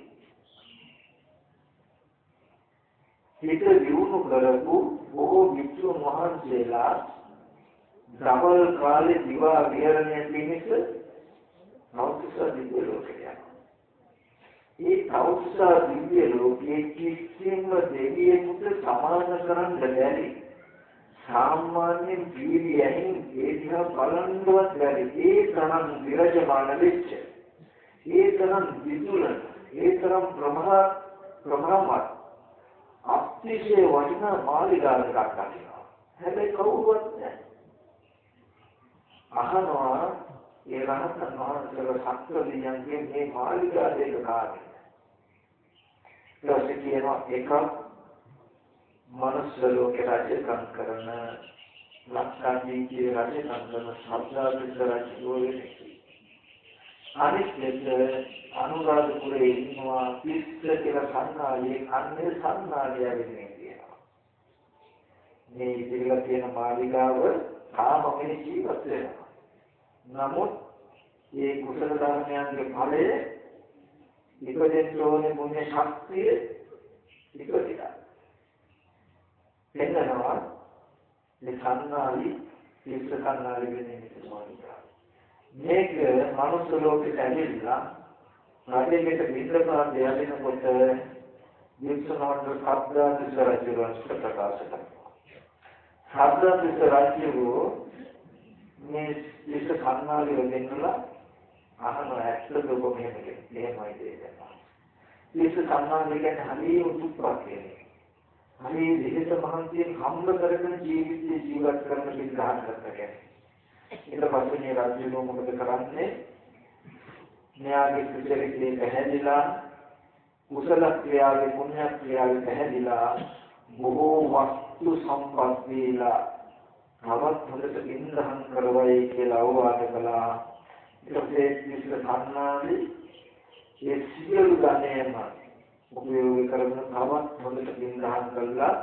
හිත දියුණු කරපු බොහෝ විචුන් වහන්සේලා දවල් කාලේ දිවා විහරණය පිණිස තවුසා දිව්‍ය ලෝකයට ඒ තවුසා දිව්‍ය ලෝකයේ කිසිම දෙවියෙකුට සමාන කරන්න බැරි සාමාන්‍ය ජීවියෙන් ඒ දිහා බලන්නවත් බැරි ඒ තරම් විරජමාන වෙච්ච ඒ තරම් විදුල ඒ තරම් ප්‍රමා ප්‍රමාමත් අතිශය වටිනා මාලිගාවකට අටනවා හැබැයි කවුරුවත් නැහැ. අහනවා ඒ රහතන් වහන්සේලා සත්‍යලියන්ගේ මේ මාළිගා දෙක කාර්යය. ඊට කියනවා එකක් මනුස්ස ලෝකේ රාජ්‍යකම් කරන ලක්ෂාදීකේ රාජ්‍යකම් කරන සබ්දාවිස රාජ්‍යෝවේ අනිත් දෙක අනුරාධපුරේ ඉන්නවා පිස්ස කියලා සංඝාලයේ අන්නේ සංඝාලයගෙන කියනවා මේ ඉතිරිලා තියෙන මාලිගාව තාමම ජීවත් වෙනවා නමුත් මේ කුසල ධර්මයන්ගේ ඵලය ඉපදෙන්න ඕනේ මොන්නේ ශක්තිය ඉපදිලා. එන්නනවා මේ කන්නාලි ඉස්ස කන්නාලි වෙන්නේ මොකක්ද? මේක මනුස්ස ලෝකෙට ඇවිල්ලා රජෙකට විද්‍රපාත යදිනකොට වික්ෂණවන්ත සබ්දාතිස රජුන් ප්‍රකාශ කරනවා. සබ්දාතිස රජු මේ ඉස්ස කන්නාලි වෙන්නලා අහන ඇත්තද ඔබ මෙහෙම එහෙමයි දෙයක්. ඉස්ස කන්නාලි කියන්නේ හරිය උතුප්පක් කියන්නේ. හරිය විහෙත මහන්සියෙන් හම්බ කරගෙන ජීවිතේ ජීවත් කරන විග්‍රහ කරනවා. ඊට පස්සේ මේ රාජ්‍යලෝ මොකද කරන්නේ? න්යාගේ කුසලයේ පැහැදිලා කුසල ක්‍රියාවේ පුණ්‍ය ක්‍රියාවේ පැහැදිලා බොහෝ වස්තු සම්පත් දීලා තවත් හොඳට ඉන්ද්‍රහන් කරවයි කියලා අවවාද කළා. ඊට පස්සේ විශ්ව කන්නාවේ ඒ සියලු ධනයම උපයෝග කරගෙන තවත් හොඳට ඉන්ද්‍රහන් කළා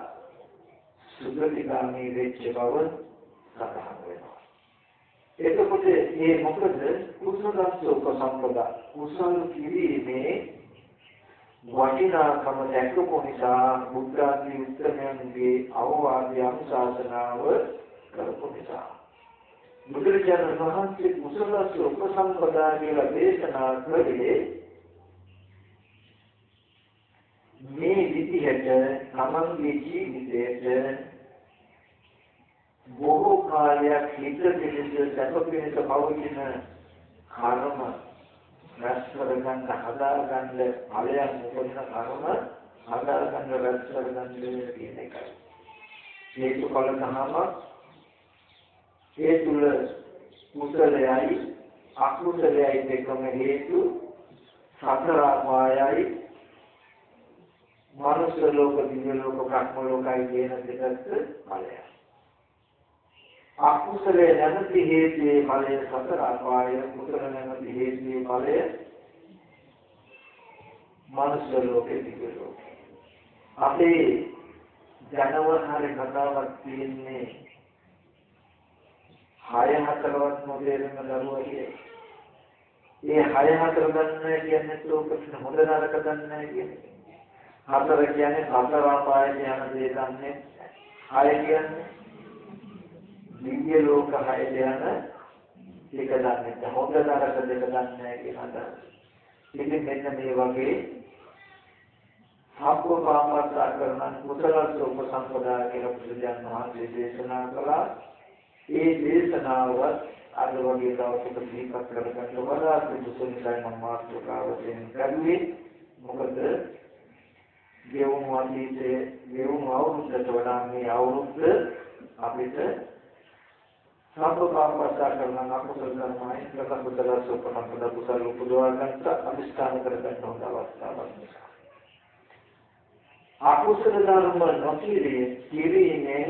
සුගතිගාමී වෙච්ච බව සඳහන් වෙනවා. එතකොට මේ මොකද? කුසලස්ස උපසම්පදා. කුසල කිරීමේ වටිනාකම දැක්කෝ නිසා බුද්ධ ආදී උත්තරයන්ගේ අවවාද අනුශාසනාව කරපු නිසා. බුදුරජාණන් වහන්සේ කුසලස්ස උපසම්පදා කියලා දේශනා කළේ මේ විදිහට තමන්ගේ ජීවිතයට බොහෝ කාලයක් හිත පිළිස සැප පිණිස පවතින කර්ම රැස් කරගන්න හදාගන්න ඵලයන් උපදින කර්ම හදාගන්න රැස් කරගන්න කියන එකයි. හේතු ඵල තහම ඒ තුල කුසලයයි අකුසලයයි දෙකම හේතු සතර ආයයි මනුෂ්‍ය ලෝක දිව්‍ය ලෝක භ්‍රම ලෝකයි කියන දෙකත් ඵලයයි. අකුසලයේ නැමැති හේතුයේ ඵලය සතර අපාය කුසල නැමැති හේතුයේ ඵලය මනුෂ්‍ය ලෝකේ දිව්‍ය ලෝකේ අපේ ජනවහරේ කතාවක් තියෙන්නේ හය හතරවත් මොදේරම දරුවා කියේ. ඒ හය හතර දන්නේ කියන්නේ ලෝකෙට හොඳ නරක දන්නේ කියන්නේ. හතර කියන්නේ සතර අපායට යන දේ දන්නේ. හය කියන්නේ දිව්‍ය ලෝක හයට යන එක දන්නේ හොඳ නරක දෙක දන්නේ කියන අදහස. ඉතින් මෙන්න මේ වගේ සම්පූර්ණ පාමර්ථා කරන කුසල සෝප සම්පදා කියලා බුදුන් වහන්සේ දේශනා කළා. ඒ දේශනාව අද වගේ දවසක දීපක් කරගන්න වඩා සුදුසුනිසයි මම මාතෘකාවෙන් කරුවේ. මොකද ගෙවුණු අතීතයේ ගෙවුණු අවුරුද්දට වඩා මේ අවුරුද්ද අපිට සාපකාමපස්සා කරන අකුසල කර්මයි ප්‍රකම් කුසල සෝපන පද කුසල උපදවා ගන්නට අනිස්ථාන කරගන්න හොඳ අවස්ථාවක් නිසා. අකුසල ධර්ම නොකිරීමේ කිරීමෙන්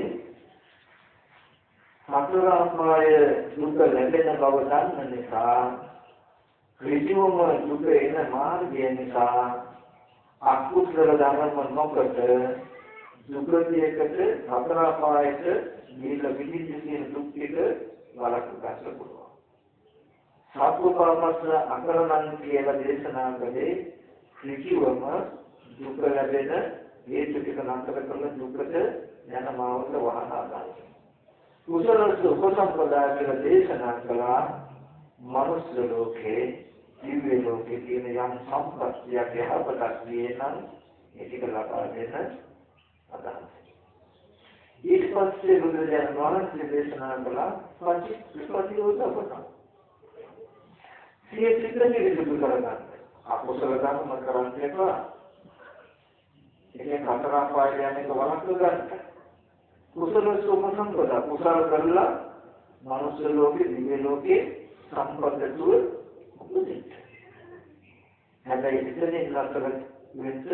සතරාපාය දුක ලැබෙන බව දන්න නිසා ඍජුවම දුක එන මාර්ගය නිසා අකුසල ධර්ම නොකොට දුකතියකට සතරාපායට ගිහිල්ලා විඳින්න තියෙන දුක් ටික වළක්ව ගන්න පුළුවන්. සාත්වපරමස්ස අකරණන් කියලා දේශනා කළේ ඍජුවම දුක ලැබෙන හේතු ටික නතර කරලා දුකට යන මාවත වහනා ගන්න. කුසලස උපසම්පදා කියලා දේශනා කළා මනුස්ස ලෝකේ දිව්‍ය ලෝකේ තියෙන යම් සම්පත්තියක් යහපතක් දිනන ඒක ලබා දෙන අදහස. ඊට පස්සේ බුදුරජාණන් වහන්සේ දේශනා කළා පටිච්චසමුප්පාදෝදපන. සිය චිත්තෙ විසුදු කරගන්න. අකුසල ධර්ම කරන්නේ එපා. ඒකේ හතර පාය යන්නේ වළක්ව ගන්න. කුසල සෝමසම්පද කුසල කරලා මනුෂ්‍ය ලෝකේ දිව්‍ය ලෝකේ සම්පන්නතුව උපදින්න. හැබැයි ඉතින් නතර වෙන්න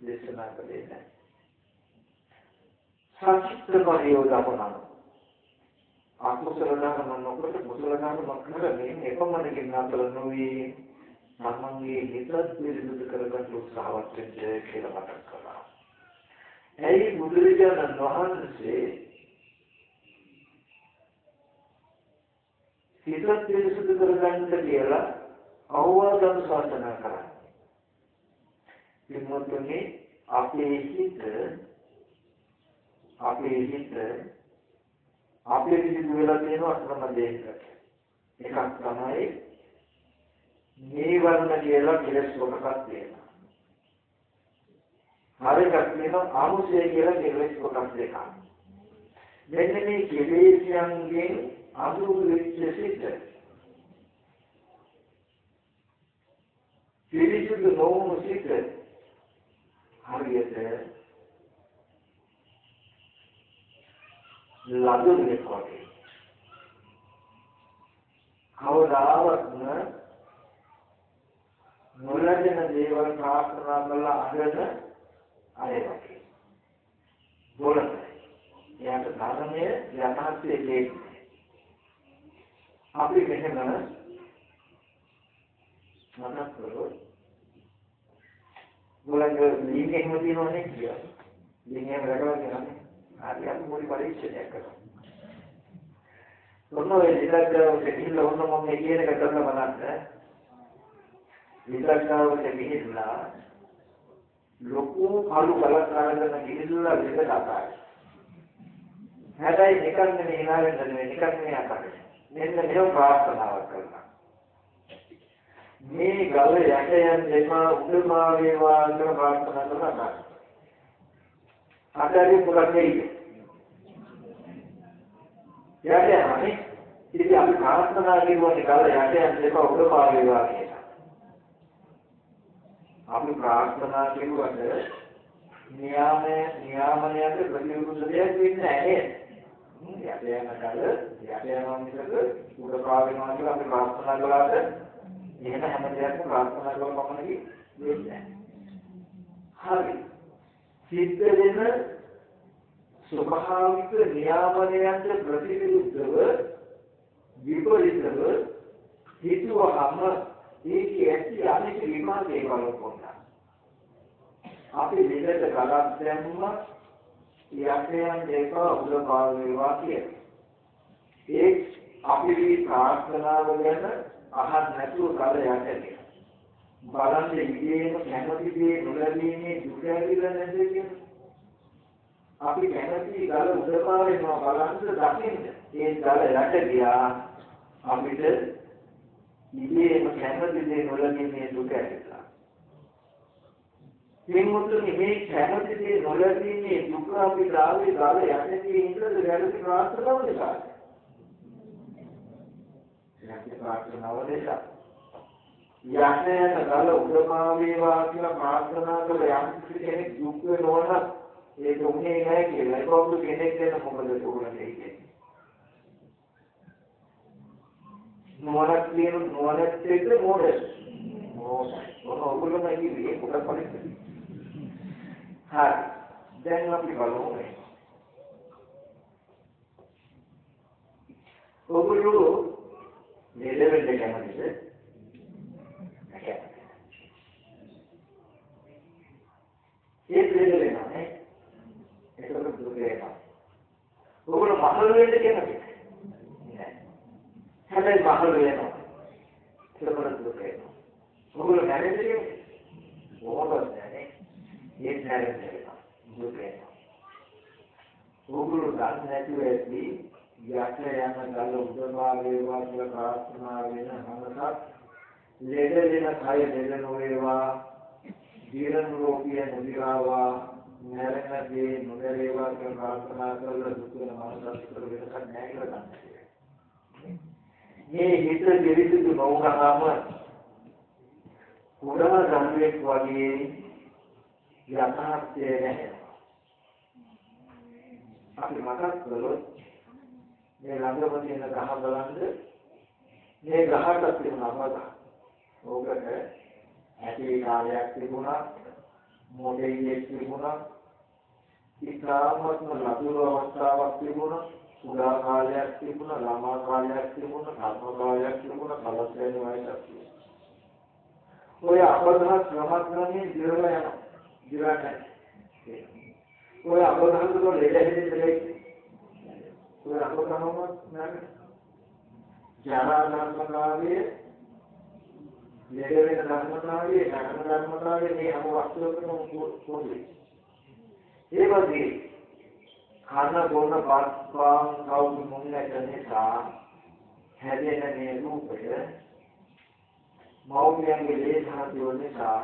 දේශනා කළේ නැහැ. සංක්ෂිප්තකරියෝ දක්වනවා. අකුසල ධර්ම නොකොට කුසල ධර්ම කරමින් එපමණකින් නතර නොවි තමන්ගේ හිත පිරිසිදු කරගන්න උත්සාහවත් වෙන්න කියලා මතක් කළා. ඇයි බුදුරජාණන් වහන්සේ හිත පිරිසිදු කරගන්න කියලා අවවාදම් ශාසනා කරන්නේ. පින්වත්නි අපේ හිත අපේ හිත අපේ පිළිදු වෙලා තියෙනවා ක්‍රම දෙකකට. එකක් තමයි නීවරණ කියලා කෙලස් කොටසක් තියෙනවා. හරියක් තියෙනවා ආමුෂය කියලා කෙලස් කොටස් දෙකක්. මෙන්න මේ කෙලෙස්යන්ගෙන් අඳුරු වෙච්ච සිත පිරිසුදු නොවුණු සිත හරියට ලදුනේ වගේ. කවදාවත්ම නොලැබෙන දේවල් ප්‍රාර්ථනා කරලා අහගෙන අය වගේ. බොලයි. එයාට ධර්මයේ යථාර්ථයේ කියන්නේ. අපි මෙහෙම මතක් කරොත් මොලංග ලිංග එහෙම තියෙනවනේ කියලා. ලිංග එහෙම රැකලා තියෙනවනේ. හරි අපි මොලි පරීක්ෂණයක් කරනවා. ඔන්න ඔය විදග්ගාවට ගිහිල්ලා ඔන්න මම මේ කියන එක කරලා බලන්න. විදග්ගාවට ගිහිල්ලා ලොකු කළු කලක් අරගෙන ගිහිල්ලා විද කතායි. හැබැයි නිකන් නෙමෙයි hina වෙන්න නෙමෙයි නිකන් නෙමෙයි අකරන්නේ. මෙන්න මේව ප්‍රාර්ථනාවක් කරනවා. මේ ගල යටයන් දෙපා උඩමා වේවා කියලා ප්‍රාර්ථනා කරනවා. අතරින් මොකක්ද කියන්නේ? යටයන්නේ ඉතින් අපි ප්‍රාර්ථනා කරුවානේ ගල යටයන් දෙපා උඩමා වේවා කියලා. අපි ප්‍රාර්ථනා කරුවට නියාමයේ නියාමනයට ප්‍රතිවිරුද්ධ දෙයක් වෙන්නේ නැහැ නේද? යට යන කල යට යනවා මිසක උඩ පාවෙනවා කියලා අපි ප්‍රාර්ථනා කළාට එහෙම හැම දෙයක්ම ප්‍රාර්ථනා කරන පමණකින් වෙන්නේ හරි. සිද්ධ වෙන ස්වභාවික නියාමනයන්ට ප්‍රතිවිරුද්ධව විපරිතව හිතුවහම ඒකේ ඇති අනෙක් විමාකේ බලපොන්නා. අපි විදේට කලක් දැම්ම යක්ෂයන් දෙක උදව් වේවා කියලා. ඒ අපි ප්‍රාර්ථනාව ගැන අහන්න නැතුව කල යටේ. බලන්න ඉදීම කැමති දේ නොලැබීමේ දුක ඇතිලා නැද්ද කියන්නේ. අපි කැමති ගල උදපාවෙනවා බලන්න දකින්න. ඒ ගල යට ගියා අපිට ඉදීම කැමති දේ නොලැබීමේ දුක ඇතිලා. මේ මුතුනි මේ කැමති දේ නොලැබීමේ දුක අපිට ආවේ ගල යටේ ඉඳලා වැරදි ප්‍රාර්ථනාවද කාටද? නැති ප්‍රාර්ථනාව නිසා යන්නේ ගල උඩමා වේවා කියලා ප්‍රාර්ථනා කළ යම් කෙනෙක් දුක් වෙනවන ඒ දුන්නේ නැහැ කියලා ඒක වගේ කෙනෙක් දෙන්න මොකද උගලන්නේ කියන්නේ මොනක් කියන මොනක් එක්ක මොඩස් මොන ඔගොල්ලෝ කියන්නේ මොකක් පරිස්සම් හරි දැන් අපි බලමු ඔගොල්ලෝ මේ ලෙවල් එක කැමතිද? නැහැ. ඒ ලෙවල් එක නෑ. ඒක දුක වෙනවා. ඔයගොල්ලෝ මහලු වෙන්න කැමතිද? නෑ. හැබැයි මහලු වෙනවා. ඒක දුක වෙනවා. ඔයගොල්ලෝ නැරෙන්න කැමතිද? මොකද නැහැ. ඒක නැරෙන්න වෙනවා. දුක වෙනවා. ඔයගොල්ලෝ දන්නේ නැතුව ඇති යට යන ගල උදවා වේවා කියලා ප්‍රාර්ථනා වෙන හැමසත් ලෙඩ වෙන කය දෙල නොවේවා ජීවන රෝගිය නොදිරාවා නැරෙන දේ නොදරේවා කියලා ප්‍රාර්ථනා කරලා දුක් වෙන මනසත් කර වෙනකක් නැහැ කියලා ගන්න. මේ හිත දෙවිසුදු නොවුනහම කුඩම ධර්මයක් වගේ යථාර්ථය නැහැ. අපි මතක් කළොත් මේ ළඟම තියෙන ගහ බලන්න මේ ගහට තිබුණා මත. ඕකට ඇටි කාලයක් තිබුණා මොඩෙයියෙක් තිබුණා ඉතාමත්ම ලකුණු අවස්ථාවක් තිබුණා සුදා කාලයක් තිබුණා ළමා කාලයක් තිබුණා කර්ම කාලයක් තිබුණා කලස් වෙන වයසක් තිබුණා. ඔය අපදහස් ක්‍රමක්‍රමයේ දිරලා යනවා. දිරන්නේ ඔය අපදහස් වල ලෙඩ හැදෙන්නේ ඔය අපදහම නැහැ ජරා ධර්මතාවයේ ලෙඩ වෙන ධර්මතාවයේ ධර්ම ධර්මතාවයේ මේ හැම වස්තුවකම පොදුයි ඒ වගේ කන බොන පස්පාන් කවුරු මුන්නට නිසා හැදෙන මේ රූපය මෞර්යයන්ගේ ලේඛනතිය නිසා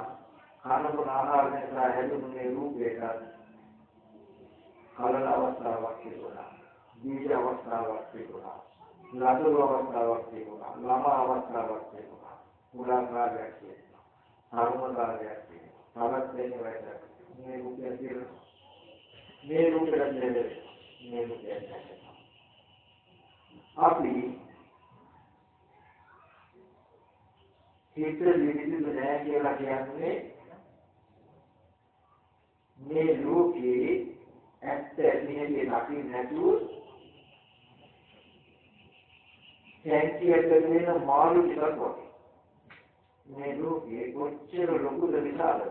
කන බොන ආහාර නිසා හැදෙන මේ රූපයට කලන අවස්ථාවක් තිබුණා. බීජ අවස්ථාවක් තිබුණා. ලදරු අවස්ථාවක් තිබුණා. ළම අවස්ථාවක් තිබුණා. පුරාකාරයක් තිබුණා ධර්මකාරයක් තිබුණා තවත් දෙයක් මේ රූපය තියෙනවා මේ රූපයට දෙන්නේ මේ රූපයට අපි හිත විවිධ නෑ කියලා කියන්නේ මේ ලෝකේ ඇත්ත ඇතිහෙන්නේ දකින්න නැතුව සැන්තියට වෙන මාළු ටිකක් වගේ. මේ ලෝකේ කොච්චර ලොකුද විශාලද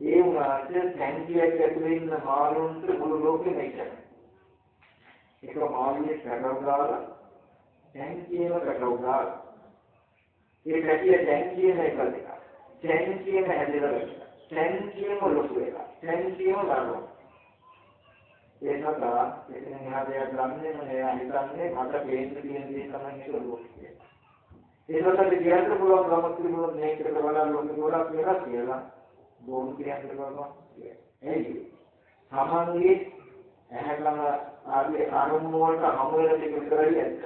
ඒ වුණාට ටැංකියක් ඇතුලේ ඉන්න මාළුන්ට මුළු ලෝකෙම එකයි. එක මාළුවේ පැටව දාලා ටැංකියම පැටව දාලා ඒ පැටිය ටැංකියම එකද එක. ටැංකියම හැදෙලා ටැංකියම ලොකු එක. ටැංකියම ගන්නවා. ඒ නිසා එතන එහාට ගන්නේ නෑ හිතන්නේ මට පේන්න තියෙන දේ තමයි ඒක ලෝකෙ. ඒකට කියන්න පුළුවන් ගමක් තිබුණොත් මේකට වඩා ලොකු ගොඩක් වෙනවා කියලා. බොරු කියන්න පුළුවන්. එයි. සමන්ගේ ඇහැකම ආදී අරමුණු වලට හමු වෙන ටික විතරයි ඇත්ත.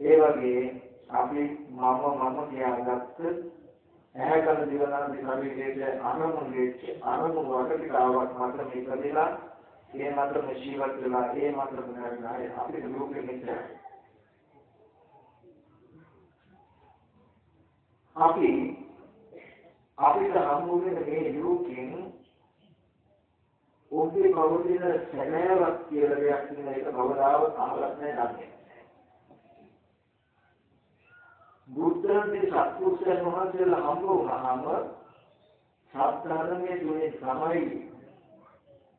ඒ වගේ අපි මම මම කියාගත්ත ඇහැකම දිවනාදී ශරීරයේ අරමුණු වෙච්ච අරමුණු වලට ටිකාවක් මාත්‍ර මේකදලා ඒ මාත්‍ර ජීවත් වෙලා ඒ මාත්‍ර මොනවායි අපිට ලෝකෙ මෙච්චරයි. අපි අපිට හම්බ වෙන මේ ලෝකෙන් ඔබේ පවතින සැලෑවක් කියලා දෙයක් තියෙන එක කවදාවත් අහලත් නැහැ දන්නේ. බුද්ධන්ගේ සත්පුරුෂයන් වහන්සේලා හම්බ වුණාම සත්‍යධර්මයේ තුනේ තමයි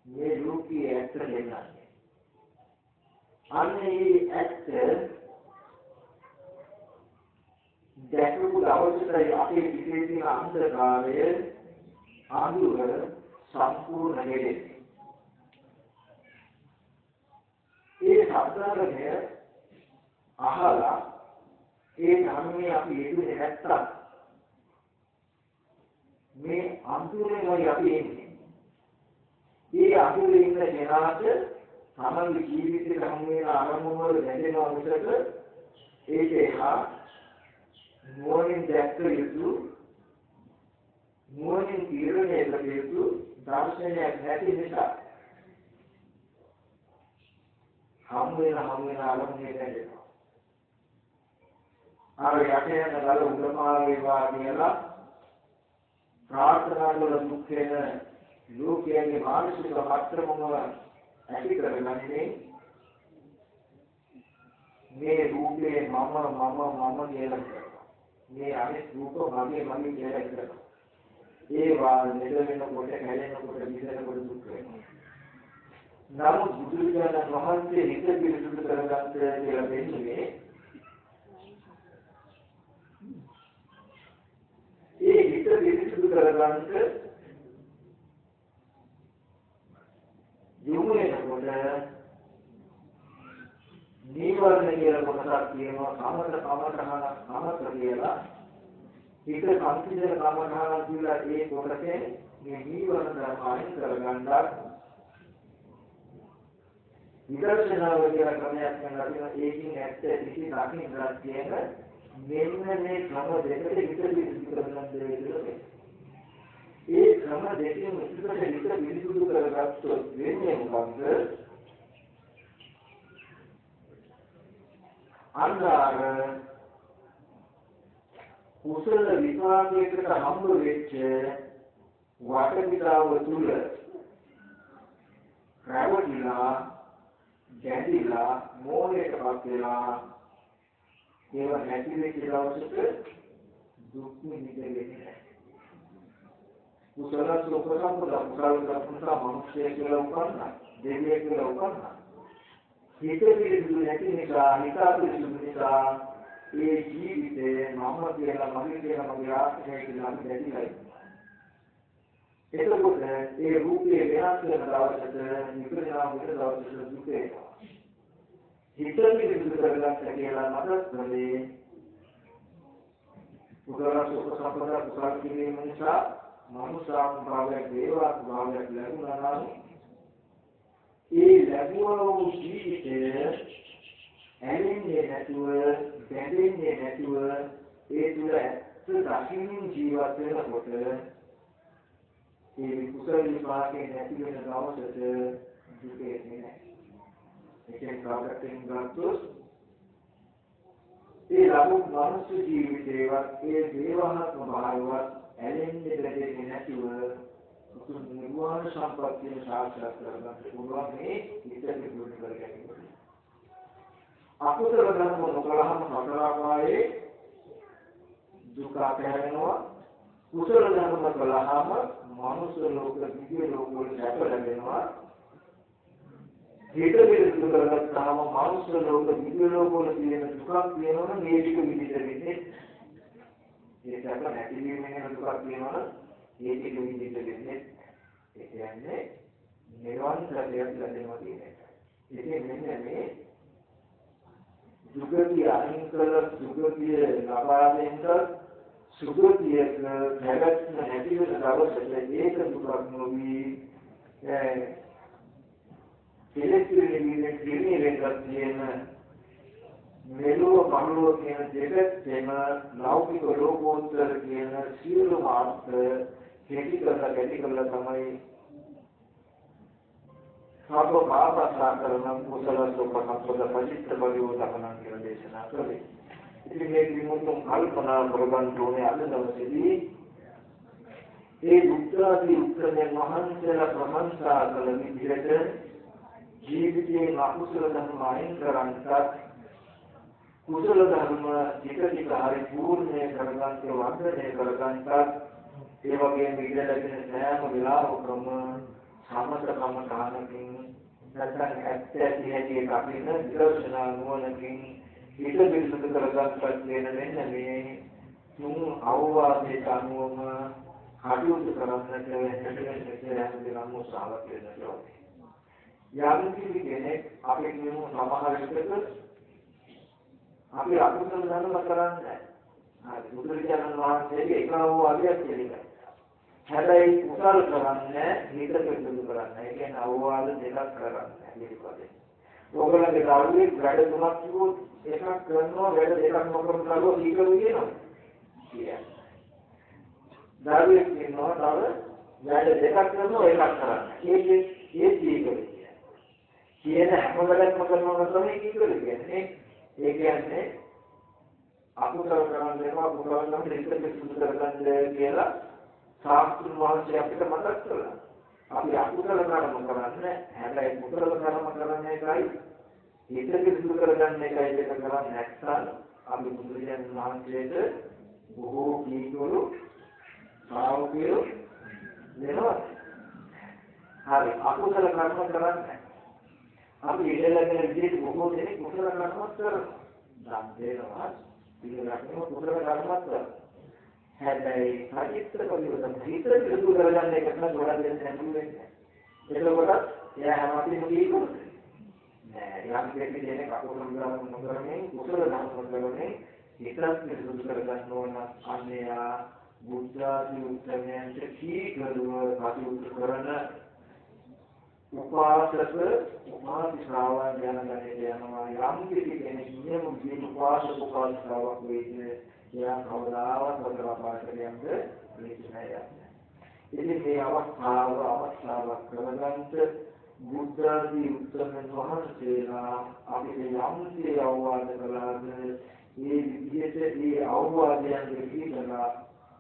මේ ලෝකයේ ඇත්ත දෙන්නේ. අන්නේ ඇත්ත දැකපු දවසට අපේ පිටේ තියෙන අන්ධකාරය ආඳුර සම්පූර්ණ හෙදෙන්නේ. ඒ සත්‍යරණය අහලා ඒ ධර්මයේ අපි යෙදුනේ නැත්තම් මේ අන්තිමේමයි අපි එන්නේ. ඒ අන්තිමේ ඉන්න කෙනාට තමන්ගේ ජීවිතේ හම් වෙන අරමුණු වල දැනෙනවා මිසක ඒක එහා නුවණින් දැක්ක යුතු නුවණින් තීරණය කළ යුතු දර්ශනයක් නැති නිසා හම් වෙන හම් වෙන අරමුණේ දැනෙනවා. අර යටේ යන ගල උඩමාගේ වා කියලා ප්‍රාර්ථනා වල දුක් වෙන ලෝකයේ මානසික මට්ටමම ඇති කරගන්නේ මේ රූපේ මම මම මම කියලා මේ අනිත් රූප මගේ මගේ කියලා හිතනවා. ඒවා නෙද වෙනකොට හැලෙනකොට විඳිනකොට දුක් වෙනවා. නමුත් බුදුරජාණන් වහන්සේ හිත පිරිසුදු කරගන්න කියලා දෙන්නේ ඒ හිත පිරිසුදු කරගන්න යොමු වෙනකොට නීවරණ කියලා කොටසක් තියෙනවා. සමත කමඨහන සමත කියලා. හිත සංසිඳන කමඨහන කියලා ඒ කොටසේ මේ නීවරණ ධර්ම අයින් කරගන්නත් විදර්ශනාව කියලා ක්‍රමයක් කරනවා ඒකින් ඇත්ත කිසි දකින්නක් කියන මෙන්න මේ ක්‍රම දෙකට විතර විසුද්ධි කරගන්න දෙවියෝ ඒ ක්‍රම දෙකෙන් විතර විතර විසුද්ධි කරගත්තොත් වෙන්නේ මොකක්ද අන්න අර කුසල විපාකයකට හම්බ වෙච්ච වටපිටාව තුල රැවටිලා ගැටිලා මෝහයටපත් වෙලා ඒව නැති වෙච්ච දවසට දුක් නිදෙන්නේ නැහැ. කුසල සුඛ සම්පද කුසල දක්ෂතා මනුෂ්‍ය කියලා උපන්නා දෙවියෙක් කියලා උපන්නා හිත පිළිබඳ නැති නිසා හිතා පිළිබඳ නිසා ඒ ජීවිතේ මම කියලා මගේ කියලා මගේ ආත්මය කියලා අපි දැකලා එතකොට ඒ රූපේ වෙනස් වෙන දවසට නිකුත්නා වෙන දවසට දුක එනවා. හිත පිළිබඳ කරගත්ත කියලා මතක් කරන්නේ කුසල සුඛ සම්පද කුසල කිරීම නිසා මනුෂ්‍යාත්ම භාවයක් දේවාත් භාවයක් ලැබුණා නම් ඒ ලැබුණා වූ ජීවිතය ඇලෙන්නේ නැතුව බැඳෙන්නේ නැතුව ඒ තුල ඇත්ත දකින්න ජීවත් වෙනකොට ඒ කුසල විපාකේ නැති වෙන දවසට දුක එන්නේ නැහැ. ඒකෙන් කාටකින් ගත්තොත් ඒ ලබු මනුෂ්‍ය ජීවිතේවත් ඒ දේවාත්ම භාවයවත් ඇලෙන්නේ බැඳෙන්නේ නැතිව උතුම් නිර්වාණ සම්පත්තිය සාක්ෂාත් කරගන්න පුළුවන් මේ ඉතිරි දුරු කර ගැනීම. අකුසල ධර්ම නොකලහම සතරාපායේ දුක අපහැරෙනවා. කුසල ධර්ම කළාම මනුෂ්‍ය ලෝක දිව්‍ය ලෝක වල සැප ලැබෙනවා. හිත විරුද්ධ කරගත්තාම මනුෂ්‍ය ලෝක දිව්‍ය ලෝක වල තියෙන දුකක් තියෙනවනම් මේ ටික විදිහට වෙන්නේ ඒ සැප නැතිවීමෙන් එන දුකක් තියෙනවනම් ඒ ටික විදිහට වෙන්නේ ඒ කියන්නේ නිර්වාණ සත්‍යයක් ලැබෙනවා කියන එක. ඉතින් මෙන්න මේ සුගතිය අහිං කළ සුගතිය ලබා දෙන්න සුගතියක පැවැත්ම නැති වෙන දවසට ඒක දුකක් නොවි කෙලෙස්වලින් නිවින කිරිනෙන් තියෙන මෙලොව පරලොව කියන දෙකෙන් ලෞකික ලෝකෝත්තර කියන සියලු මාර්ග හේති කරලා කැටි කරලා තමයි සබ්බ පාපස්සා කරන කුසල සෝපසම්පද පරිත්‍ත බලියෝ දකනන් කියලා දේශනා කළේ. ඉතින් මේ විමුක්තුන් කල්පනා කරගන්න ඕනේ අද දවසේදී ඒ බුද්ධාදී උත්තරයන් වහන්සේලා ප්‍රශංසා කළ විදිහට ජීවිතයේ අකුසල ධර්ම අයින් කරන්නත් කුසල ධර්ම ටික ටික හරි පූර්ණය කරගන්න වර්ධනය කරගන්නත් ඒ වගේම ඉඳ ලැබෙන සෑම වෙලාවකම සමතකම කාණකින් නැත්නම් ඇත්ත ඇති හැටි දකින්න විදර්ශනා නුවණකින් හිත පිරිසුදු කරගන්නත් වෙන මෙන්න මේ තුන් අවවාදයට අනුවම කටයුතු කරන්නට හැදෙන්නේ හැම දිනම උත්සාහවත් වෙනවා. යම් කිසි කෙනෙක් අපි කියමු සමහර විටක අපි අකුසල ධර්ම කරන්නේ නැහැ. බුදුරජාණන් වහන්සේගේ එක අවවාදයක් කියන්නේ. හැබැයි කුසල් කරන්නේ හිත පිළිබඳ කරන්නේ. ඒ කියන්නේ අවවාද දෙකක් කරන්නේ මේකවලේ. ඕගොල්ලන්ගේ දරුවේ වැඩ තුනක් කිව්වොත් එකක් කරනවා වැඩ දෙකක් නොකරන දරුවෝ සීකරු කියනවා. කියන්නේ. දරුවෙක් ඉන්නවා තව වැඩ දෙකක් කරනවා එකක් කරන්නේ. ඒකේ ඒ සීකරු කියන්නේ. කියන හැම වෙලක්ම කරනවා තමයි සීකරු කියන්නේ. ඒ කියන්නේ අකුසල කරන් දෙනවා කුසල නම් දෙක පිසුදු කරගන්න කියලා සාස්ත්‍රුන් වහන්සේ අපිට මතක් කළා. අපි අකුසල කර්ම කරන්නේ හැබැයි කුසල කර්ම කරන එකයි හිත පිසුදු කරගන්න එකයි දෙක කරන්නේ නැත්නම් අපි බුදුරජාණන් වහන්සේට බොහෝ කීකරු සාවකයෝ වෙනවා. හරි අකුසල කර්ම කරන්නේ අපි ඉඳලාගෙන විදිහට බොහෝ දෙනෙක් කුසල කර්මත් කරනවා. ධම් දෙනවා, පිළිගන්නවා කුසල කර්මත් කරනවා. හැබැයි පරිත්‍තර පරිවර්තන හිතට පිළිතුරු කරගන්න එකට නම් ගොඩක් දෙන්න හැදුවේ නැහැ. එතකොට එයා හැමතිස්සෙම කියනවා. නෑ යම් දෙයක් දෙන්නේ කකුල ගන්න නොකරන්නේ කුසල ධර්ම කරන්නේ හිතට පිළිතුරු කරගන්න ඕන අන්නයා බුද්ධ ආදී උත්තරයන්ට කීකරුව කටයුතු කරන උපාසක උපාසි ශ්‍රාවක යන ගණේ යනවා යම් කිසි කෙනෙක් නියම ජීව උපාසක උපාසිකාවක් වේද එයා කවදාවත් වදරපාටට යන්න ලේසි නෑ ඉතින් මේ අවස්ථාව අවස්ථාවක් කරගන්න බුද්ධ ආදී උත්තරයන් වහන්සේලා අපිට යම් කිසි අවවාද කළාද මේ විදිහට මේ අවවාදයන් දෙකලා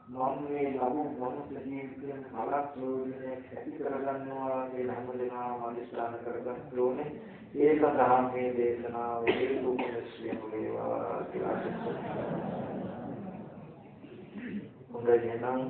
මම මේ ලබු මනුස්ස ජීවිතයෙන් බලක් ප්‍රයෝජනයක් ඇති කරගන්නවා මේ හැම දෙනාම අදිස්ථාන කරගන්න ඕනේ. ඒ සඳහා මේ දේශනාව හේතු කොටස්ලියම වේවා කියලා හොඳයි එහෙනම්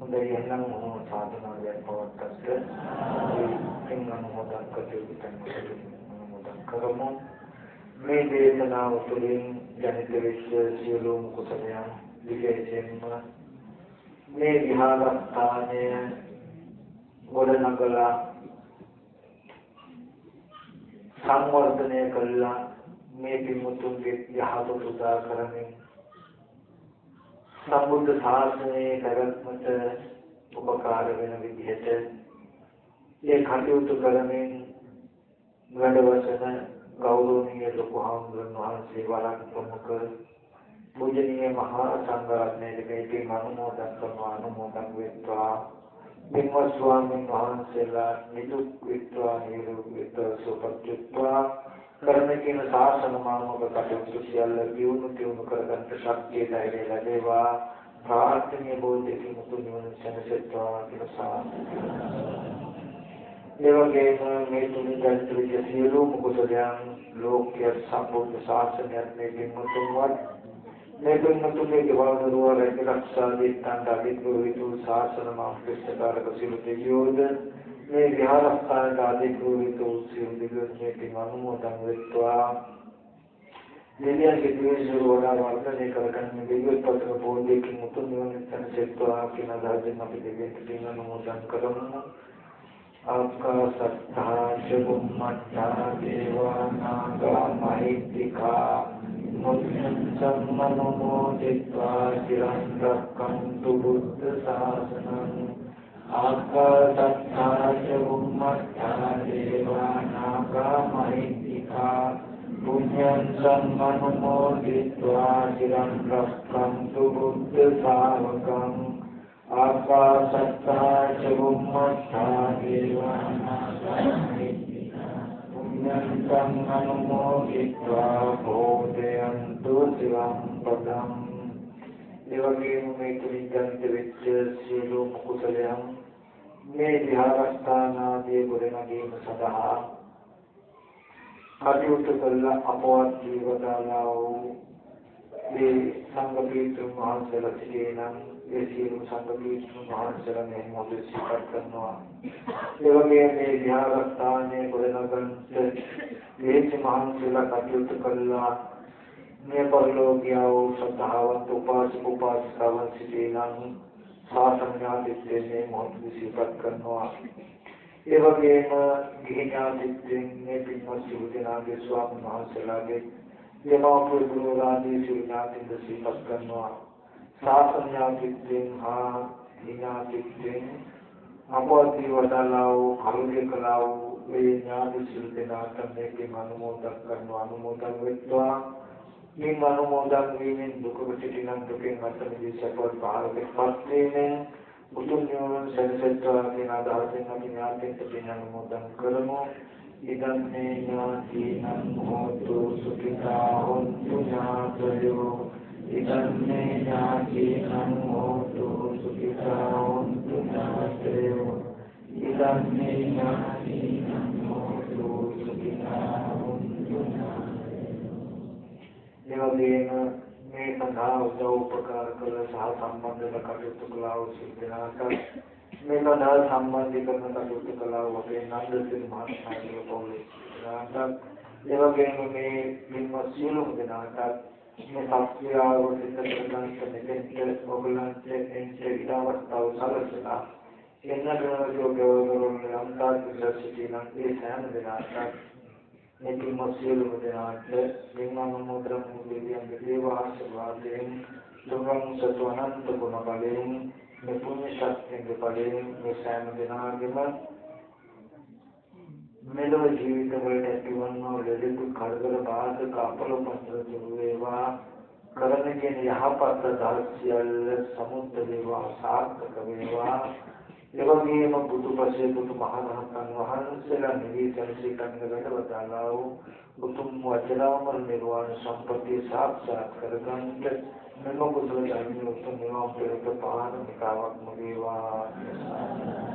හොඳයි එහෙනම් මොහොම සාධනාවක් පවත්කට පින් අනුමෝදන් කටයුතු කරමු? මේ දේශනාව තුළින් ජනිත වෙච්ච සියලුම කුසලයන් විශේෂයෙන්ම මේ විහාරස්ථානය ගොඩනගලා සංවර්ධනය කළා. මේ පින්මුතුන්ගේ යහපත උදා කරමින් සම්බුද්ධ ශාසනයේ පැවැත්මට උපකාර වෙන විදිහට ඒ කටයුතු කරමින් වැඩවසන ගෞරවනීය ලොකු හාමුදුරන් වහන්සේ වරක් ප්‍රමුඛ පූජනීය මහා සංඝරත්නයේ මේකේ මනෝමෝදන් කරනවා අනුමෝදන් වෙත්වා. මෙම ස්වාමීන් වහන්සේලා නිදුක් වෙත්වා නිරෝගී වෙත්වා සුවපත් වෙත්වා. කරන කියන සාසන මානව කටයුතු සියල්ල දියුණු දියුණු කරගන්න ශක්තිය ධෛර්යය ලැබේවා. ප්‍රාර්ථනීය බෝධිසත්ව මුතු නිවන සැනසෙත්වා කියලා සාමි එවගේම මේ තුන් ගන්තු විසියලු මුකුසලයන් ලෝක්‍ය සම්බුද්ධ ශාසනයත් මේ බිම්මුතුන්වත් මේ පින්වතුන්ගේ ගෙවල් දරුවා රැකරක්ෂා දෙන්නට අධිග්‍රහිතු ශාසන මාර්ගස්ථකාරක සිළු දෙවියෝද මේ විහාරස්ථානට අධිග්‍රහිත වූ සියලු දෙවියන්ගේ පින් අනුමෝදන් වෙත්වා. දෙවියන්ගේ ද්වේෂය වඩා වර්ධනය කරගන්න දෙවියන් පතර බෝධියකින් මුතුන් නිවන සැනසෙත්වා කියන අදහසින් අපි දෙවියන්ට පින් අනුමෝදන් කරමු ආකාසත්තා චුම්මත්තා දේවානාගා මහිත්‍තිකා මුඤ්ඤං සම්මනෝදිත්වා චිරං රක්කන්තු බුද්ධ ශාසනං ආකාසත්තාච බුම්මත්තා දේවානාගා මහිත්‍තිකා පුඤ්ඤං සම්මනෝදිත්වා චිරං රක්කන්තු බුද්ධ ශාවකං ආකාසත්තාච බුම්මත්තා දේවානාගා මහිත්‍තිකා පුඤ්ඤං අනුමෝදිत्वा හෝතයන්තු සිවං පදං එවගේම මේ කුලිකන්ත වෙච්ච සියලු කුසලයන් මේ විහාරස්ථානාදී ගොඩනැගීම සඳහා කටයුතු කළ අපවත් ජීවදාලා වූ මේ සංඝ පීතුන් වහන්සේලා සිටිනම් ඒ සියලු සංඝ පීඨ මහන්සලා මේ මොහොතේ සිට කරනවා. ඒ වගේම මේ විහාරස්ථානයේ ගොඩනගන්න මේ මහන්සලා කටයුතු කළා. මේ පරිලෝකියා වූ ශ්‍රද්ධාවන්ත උපාසක උපාසිකාවන් සිටිනම් සාසඥාදිත්‍යයෙන් මේ මොහොත විසිපත් කරනවා. ඒ වගේම ගිහි ඥාතිත්වයෙන් මේ පින්වත් සිව් දෙනාගේ ස්වාමීන් වහන්සේලාගේ දෙමාපිය ගුරු ආදී සිව් ඥාතින්ද සිහිපත් කරනවා. සාසඥාදිත්‍යයෙන් හා ඥාතිත්වයෙන් අපෝති වදාලා වූ කරුණේ කළා වූ මේ ඥාති සිව් දෙනාට මේකේ අනුමෝදන් කරනවා අනුමෝදන් වෙත්වා මේ අනුමෝදන් වීමෙන් දුක සිටිනම් දුකෙන් අත මිදී සපවත් පහළට පත් වීමෙන් උතුම් නිවන සැලසෙත්වා කියන අදහසෙන් අපි ඥාතෙන්ට පින් අනුමෝදන් කරමු ඉදන් මේ ඥාතිනම් හෝතු සුඛිතා හොන්තු ඥාතයෝ ඉදන් මේ ඥාතිනම් හෝතු සුඛිතා හොන්තු ඥාතයෝ ඉදන් මේ ඥාතිනම් හෝතු සුඛිතා එවැගේම මේ සඳහා උදව් උපකාර කළ සහ සම්බන්ධ කටයුතු කළා වූ සිද්ධාන්ත මේ සඳහා සම්බන්ධීකරණ කටයුතු කළා වූ අපේ නන්දසිංහ මහත්මයාගේ පොළේ සිද්ධාන්ත එවැගේම මේ මින්වත් සියලුම දෙනාට මේ සත්‍යාව සිද්ධ කරගන්න මෙතෙන්ට ඔයගලන්ට එන්ට ඉඩවස්තාව සලසලා එන්නට යෝගවරුන් අන්තාර්ථ සිටින ඒ සෑම දෙනාට මෙති මසියලුම දෙනාට නිර්මාණ මුද්‍රම් මුදේවියන් දේව ආශිර්වාදයෙන් දුර්ගම් සතු අනන්ත ගුණ බලයෙන් මේ පුණ්‍ය ශක්තියගේ බලයෙන් මේ සෑම දෙනාගේම මෙලොව ජීවිත වලට ඇතිවන්නා ලෙඩ කරදර බාධක අපල පස්තර දුර වේවා. කරන කියන යහපත් දහස් සියල්ල සමුද්ද වේවා සාර්ථක වේවා. ඒ වගේම බුදුපසේ බුදුමහරහතන් වහන්සේලා නිවිසනසේ කන්න වැඩවදාලා වූ උතුම් වජරාමර නිර්වාණ සම්පතිය සාක්ෂාත් කරගන්නට මෙම කුසල ධර්මයේ උතුම් නිවන් පෙරට පාරමිතාවක් වේවා.